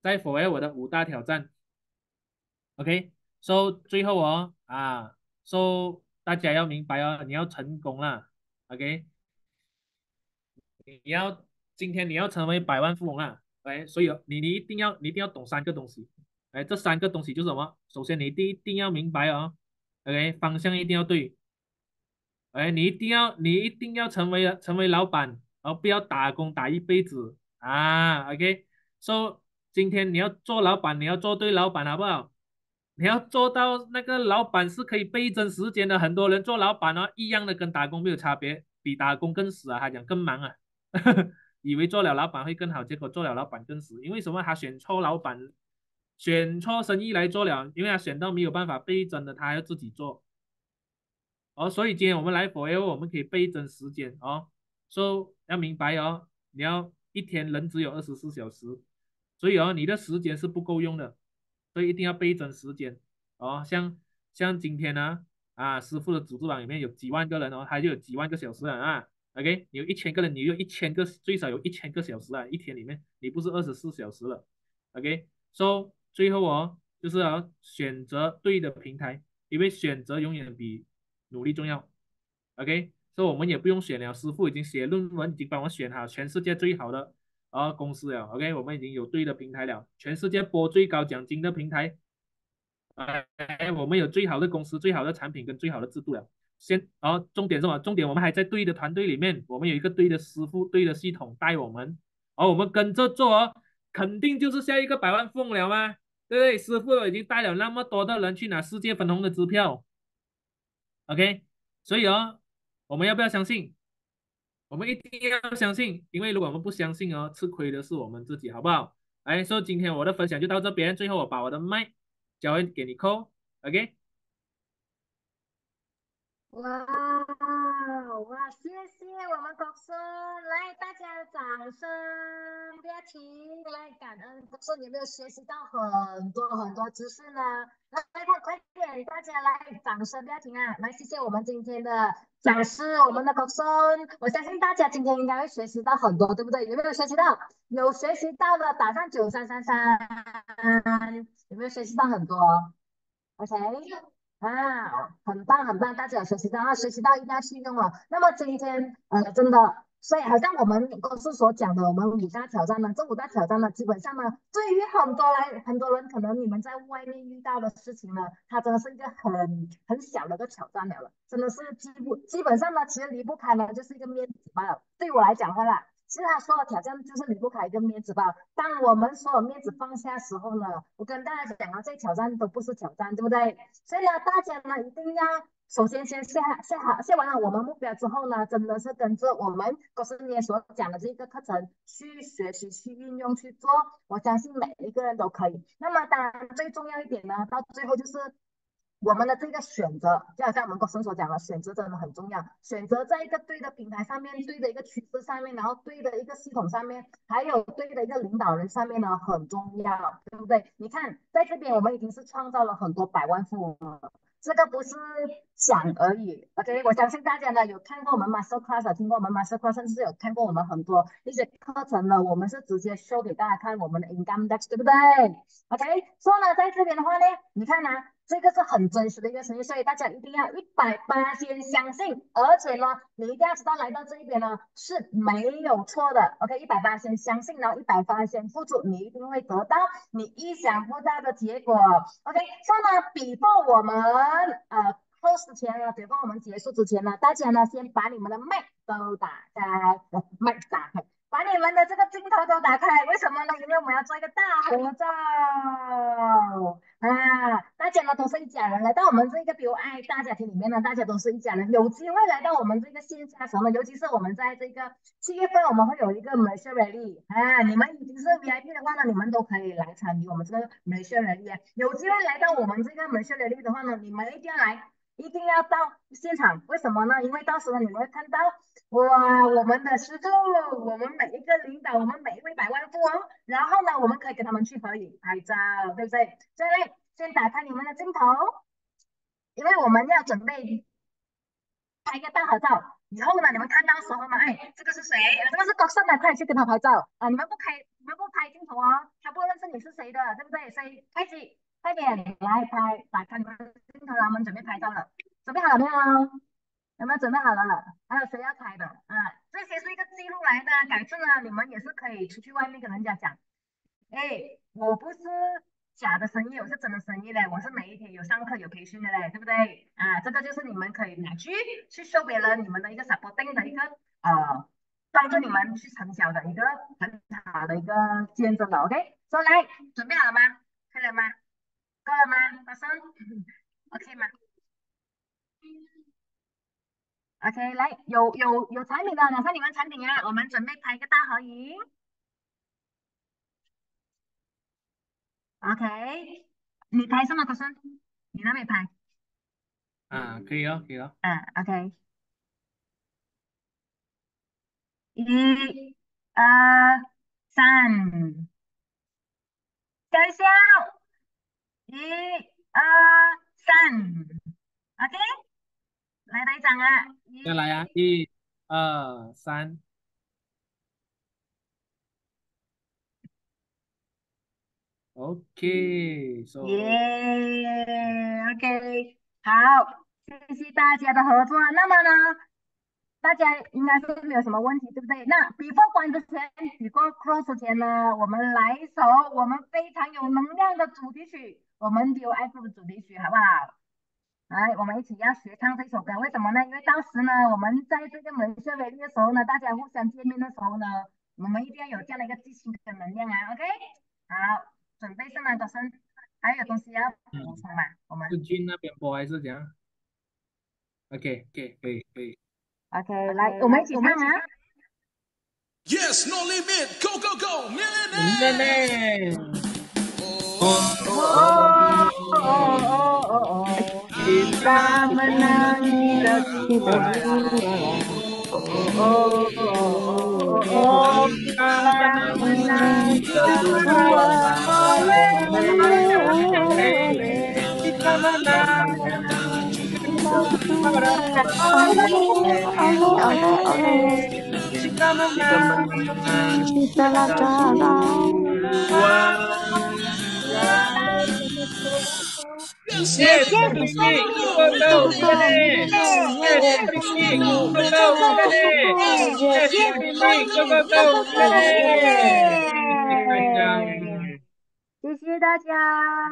Speaker 2: 在 Forever 的五大挑战，OK。So 最后哦啊，so 大家要明白哦，你要成功了，OK，你要今天你要成为百万富翁啊，哎，所以你你一定要你一定要懂三个东西，哎，这三个东西就是什么？首先你一定要明白哦，OK，方向一定要对，哎，你一定要你一定要成为成为老板，而不要打工打一辈子啊，OK，so 今天你要做老板，你要做对老板，好不好？你要做到那个老板是可以倍增时间的，很多人做老板哦，一样的跟打工没有差别，比打工更死啊！他讲更忙啊，以为做了老板会更好，结果做了老板更死，因为什么？他选错老板，选错生意来做了，因为他选到没有办法倍增的，他要自己做。哦，所以今天我们来 f o r 我们可以倍增时间哦，说要明白哦，你要一天人只有二十四小时，所以哦，你的时间是不够用的。所以一定要倍增时间哦，像像今天呢，啊，师傅的组织网里面有几万个人哦，他就有几万个小时了啊。OK，有一千个人，你有一千个，最少有一千个小时啊，一天里面你不是二十四小时了。OK，so 最后哦，就是要选择对的平台，因为选择永远比努力重要。OK，所以我们也不用选了，师傅已经写论文，已经帮我选好全世界最好的。啊，公司了，OK，我们已经有对的平台了，全世界播最高奖金的平台，哎，我们有最好的公司、最好的产品跟最好的制度了。先，然后重点是什么？重点我们还在对的团队里面，我们有一个对的师傅、对的系统带我们，而我们跟着做哦，肯定就是下一个百万富翁了吗？对不对？师傅已经带了那么多的人去拿世界分红的支票，OK，所以哦，我们要不要相信？我们一定要相信，因为如果我们不相信哦，吃亏的是我们自己，好不好？哎，所以今天我的分享就到这边，最后我把我的麦交给给你扣，OK？
Speaker 1: 哇！哇，谢。谢我们国生，来大家掌声，不要停，来感恩国生有没有学习到很多很多知识呢？来，快快点，大家来掌声不要停啊！来，谢。谢我们今天的讲师，我们的国生，我相信大家今天应该会学习到很多，对不对？有没有学习到？有学习到的打上九三三三，有没有学习到很多？OK。啊，很棒很棒，大家有学习到啊，学习到一定要去用哦。那么今天，呃，真的，所以好像我们公司所讲的，我们五大挑战呢，这五大挑战呢，基本上呢，对于很多来很多人，可能你们在外面遇到的事情呢，它真的是一个很很小的一个挑战了了，真的是几乎基本上呢，其实离不开呢，就是一个面子罢了。对我来讲的话啦。其实他说的挑战就是离不开一个面子吧。当我们所有面子放下时候呢，我跟大家讲啊，这挑战都不是挑战，对不对？所以呢，大家呢一定要首先先下下好下完了我们目标之后呢，真的是跟着我们郭师爷所讲的这个课程去学习、去运用、去做。我相信每一个人都可以。那么当然最重要一点呢，到最后就是。我们的这个选择，就好像我们国生所讲的，选择真的很重要。选择在一个对的平台上面，对的一个趋势上面，然后对的一个系统上面，还有对的一个领导人上面呢，很重要，对不对？你看，在这边我们已经是创造了很多百万富翁了，这个不是讲而已。OK，我相信大家呢有看过我们 Master Class，听过我们 Master Class，甚至有看过我们很多一些课程呢，我们是直接 show 给大家看我们的 Income Dex，对不对？OK，所以呢，在这边的话呢，你看呢。这个是很真实的一个声音，所以大家一定要一百八先相信，而且呢，你一定要知道来到这一边呢是没有错的。OK，一百八先相信，然后一百八先付出，你一定会得到你意想不到的结果。OK，所以呢，比方我们呃 close 前呢，比方我们结束之前呢，大家呢先把你们的麦都打开，麦打开。把你们的这个镜头都打开，为什么呢？因为我们要做一个大合照啊！大家呢都是一家人，来到我们这个 B O I 大家庭里面呢，大家都是一家人。有机会来到我们这个线下时候呢，尤其是我们在这个七月份，我们会有一个 Malaysia Rally 啊！你们已经是 V I P 的话呢，你们都可以来参与我们这个 Malaysia Rally。有机会来到我们这个 Malaysia Rally 的话呢，你们一定要来。一定要到现场，为什么呢？因为到时候你们会看到，哇，我们的师傅，我们每一个领导，我们每一位百万富翁，然后呢，我们可以跟他们去合影拍照，对不对？所以先打开你们的镜头，因为我们要准备拍一个大合照。以后呢，你们看到时候呢，哎，这个是谁？这个是高盛的，快去跟他拍照啊！你们不开，你们不拍镜头啊，他不认识你是谁的，对不对？所以开机。快点来拍，打开你们的镜头，我们准备拍照了。准备好了没有？有没有准备好了？还有谁要开的？啊，这些是一个记录来的，改次呢，你们也是可以出去外面跟人家讲。哎，我不是假的生意，我是真的生意嘞，我是每一天有上课有培训的嘞，对不对？啊，这个就是你们可以拿去去收别人你们的一个 supporting 的一个呃，帮助你们去成交的一个很好的一个见证了。OK，说来，准备好了吗？可以了吗？够了吗？马上，OK 吗？OK，来，有有有产品的，拿上你们产品啊，我们准备拍一个大合影。OK，你拍什么？马上，你那边拍。
Speaker 2: 啊，可以哦，可以哦。
Speaker 1: 嗯，OK。一、二、三，笑笑。一、二、三，OK，来队长啊！
Speaker 2: 再来啊！一、二、三，OK，
Speaker 1: 耶，OK，好，谢谢大家的合作。那么呢？大家应该是没有什么问题，对不对？那比过关之前，比过 cross 前呢，我们来一首我们非常有能量的主题曲，我们 D O F 的主题曲，好不好？来，我们一起要学唱这首歌，为什么呢？因为当时呢，我们在这个门社会的时候呢，大家互相见面的时候呢，我们一定要有这样的一个激情的能量啊。OK，好，准备上来，早上还有东西要补充吗？我们
Speaker 2: 是军那边播还是怎样？OK，OK，可以，可以。
Speaker 1: OK，来，我们一起唱啊
Speaker 3: ！Yes, no limit, go go go,
Speaker 2: millionaire!
Speaker 3: Oh, oh, oh, oh, oh, oh, oh, oh.
Speaker 1: kita menangis
Speaker 4: semua.
Speaker 1: Oh, oh, oh, oh, kita menangis semua.
Speaker 2: Kita menangis
Speaker 4: kita
Speaker 2: menang
Speaker 4: kita
Speaker 2: menang
Speaker 1: 谢谢大家。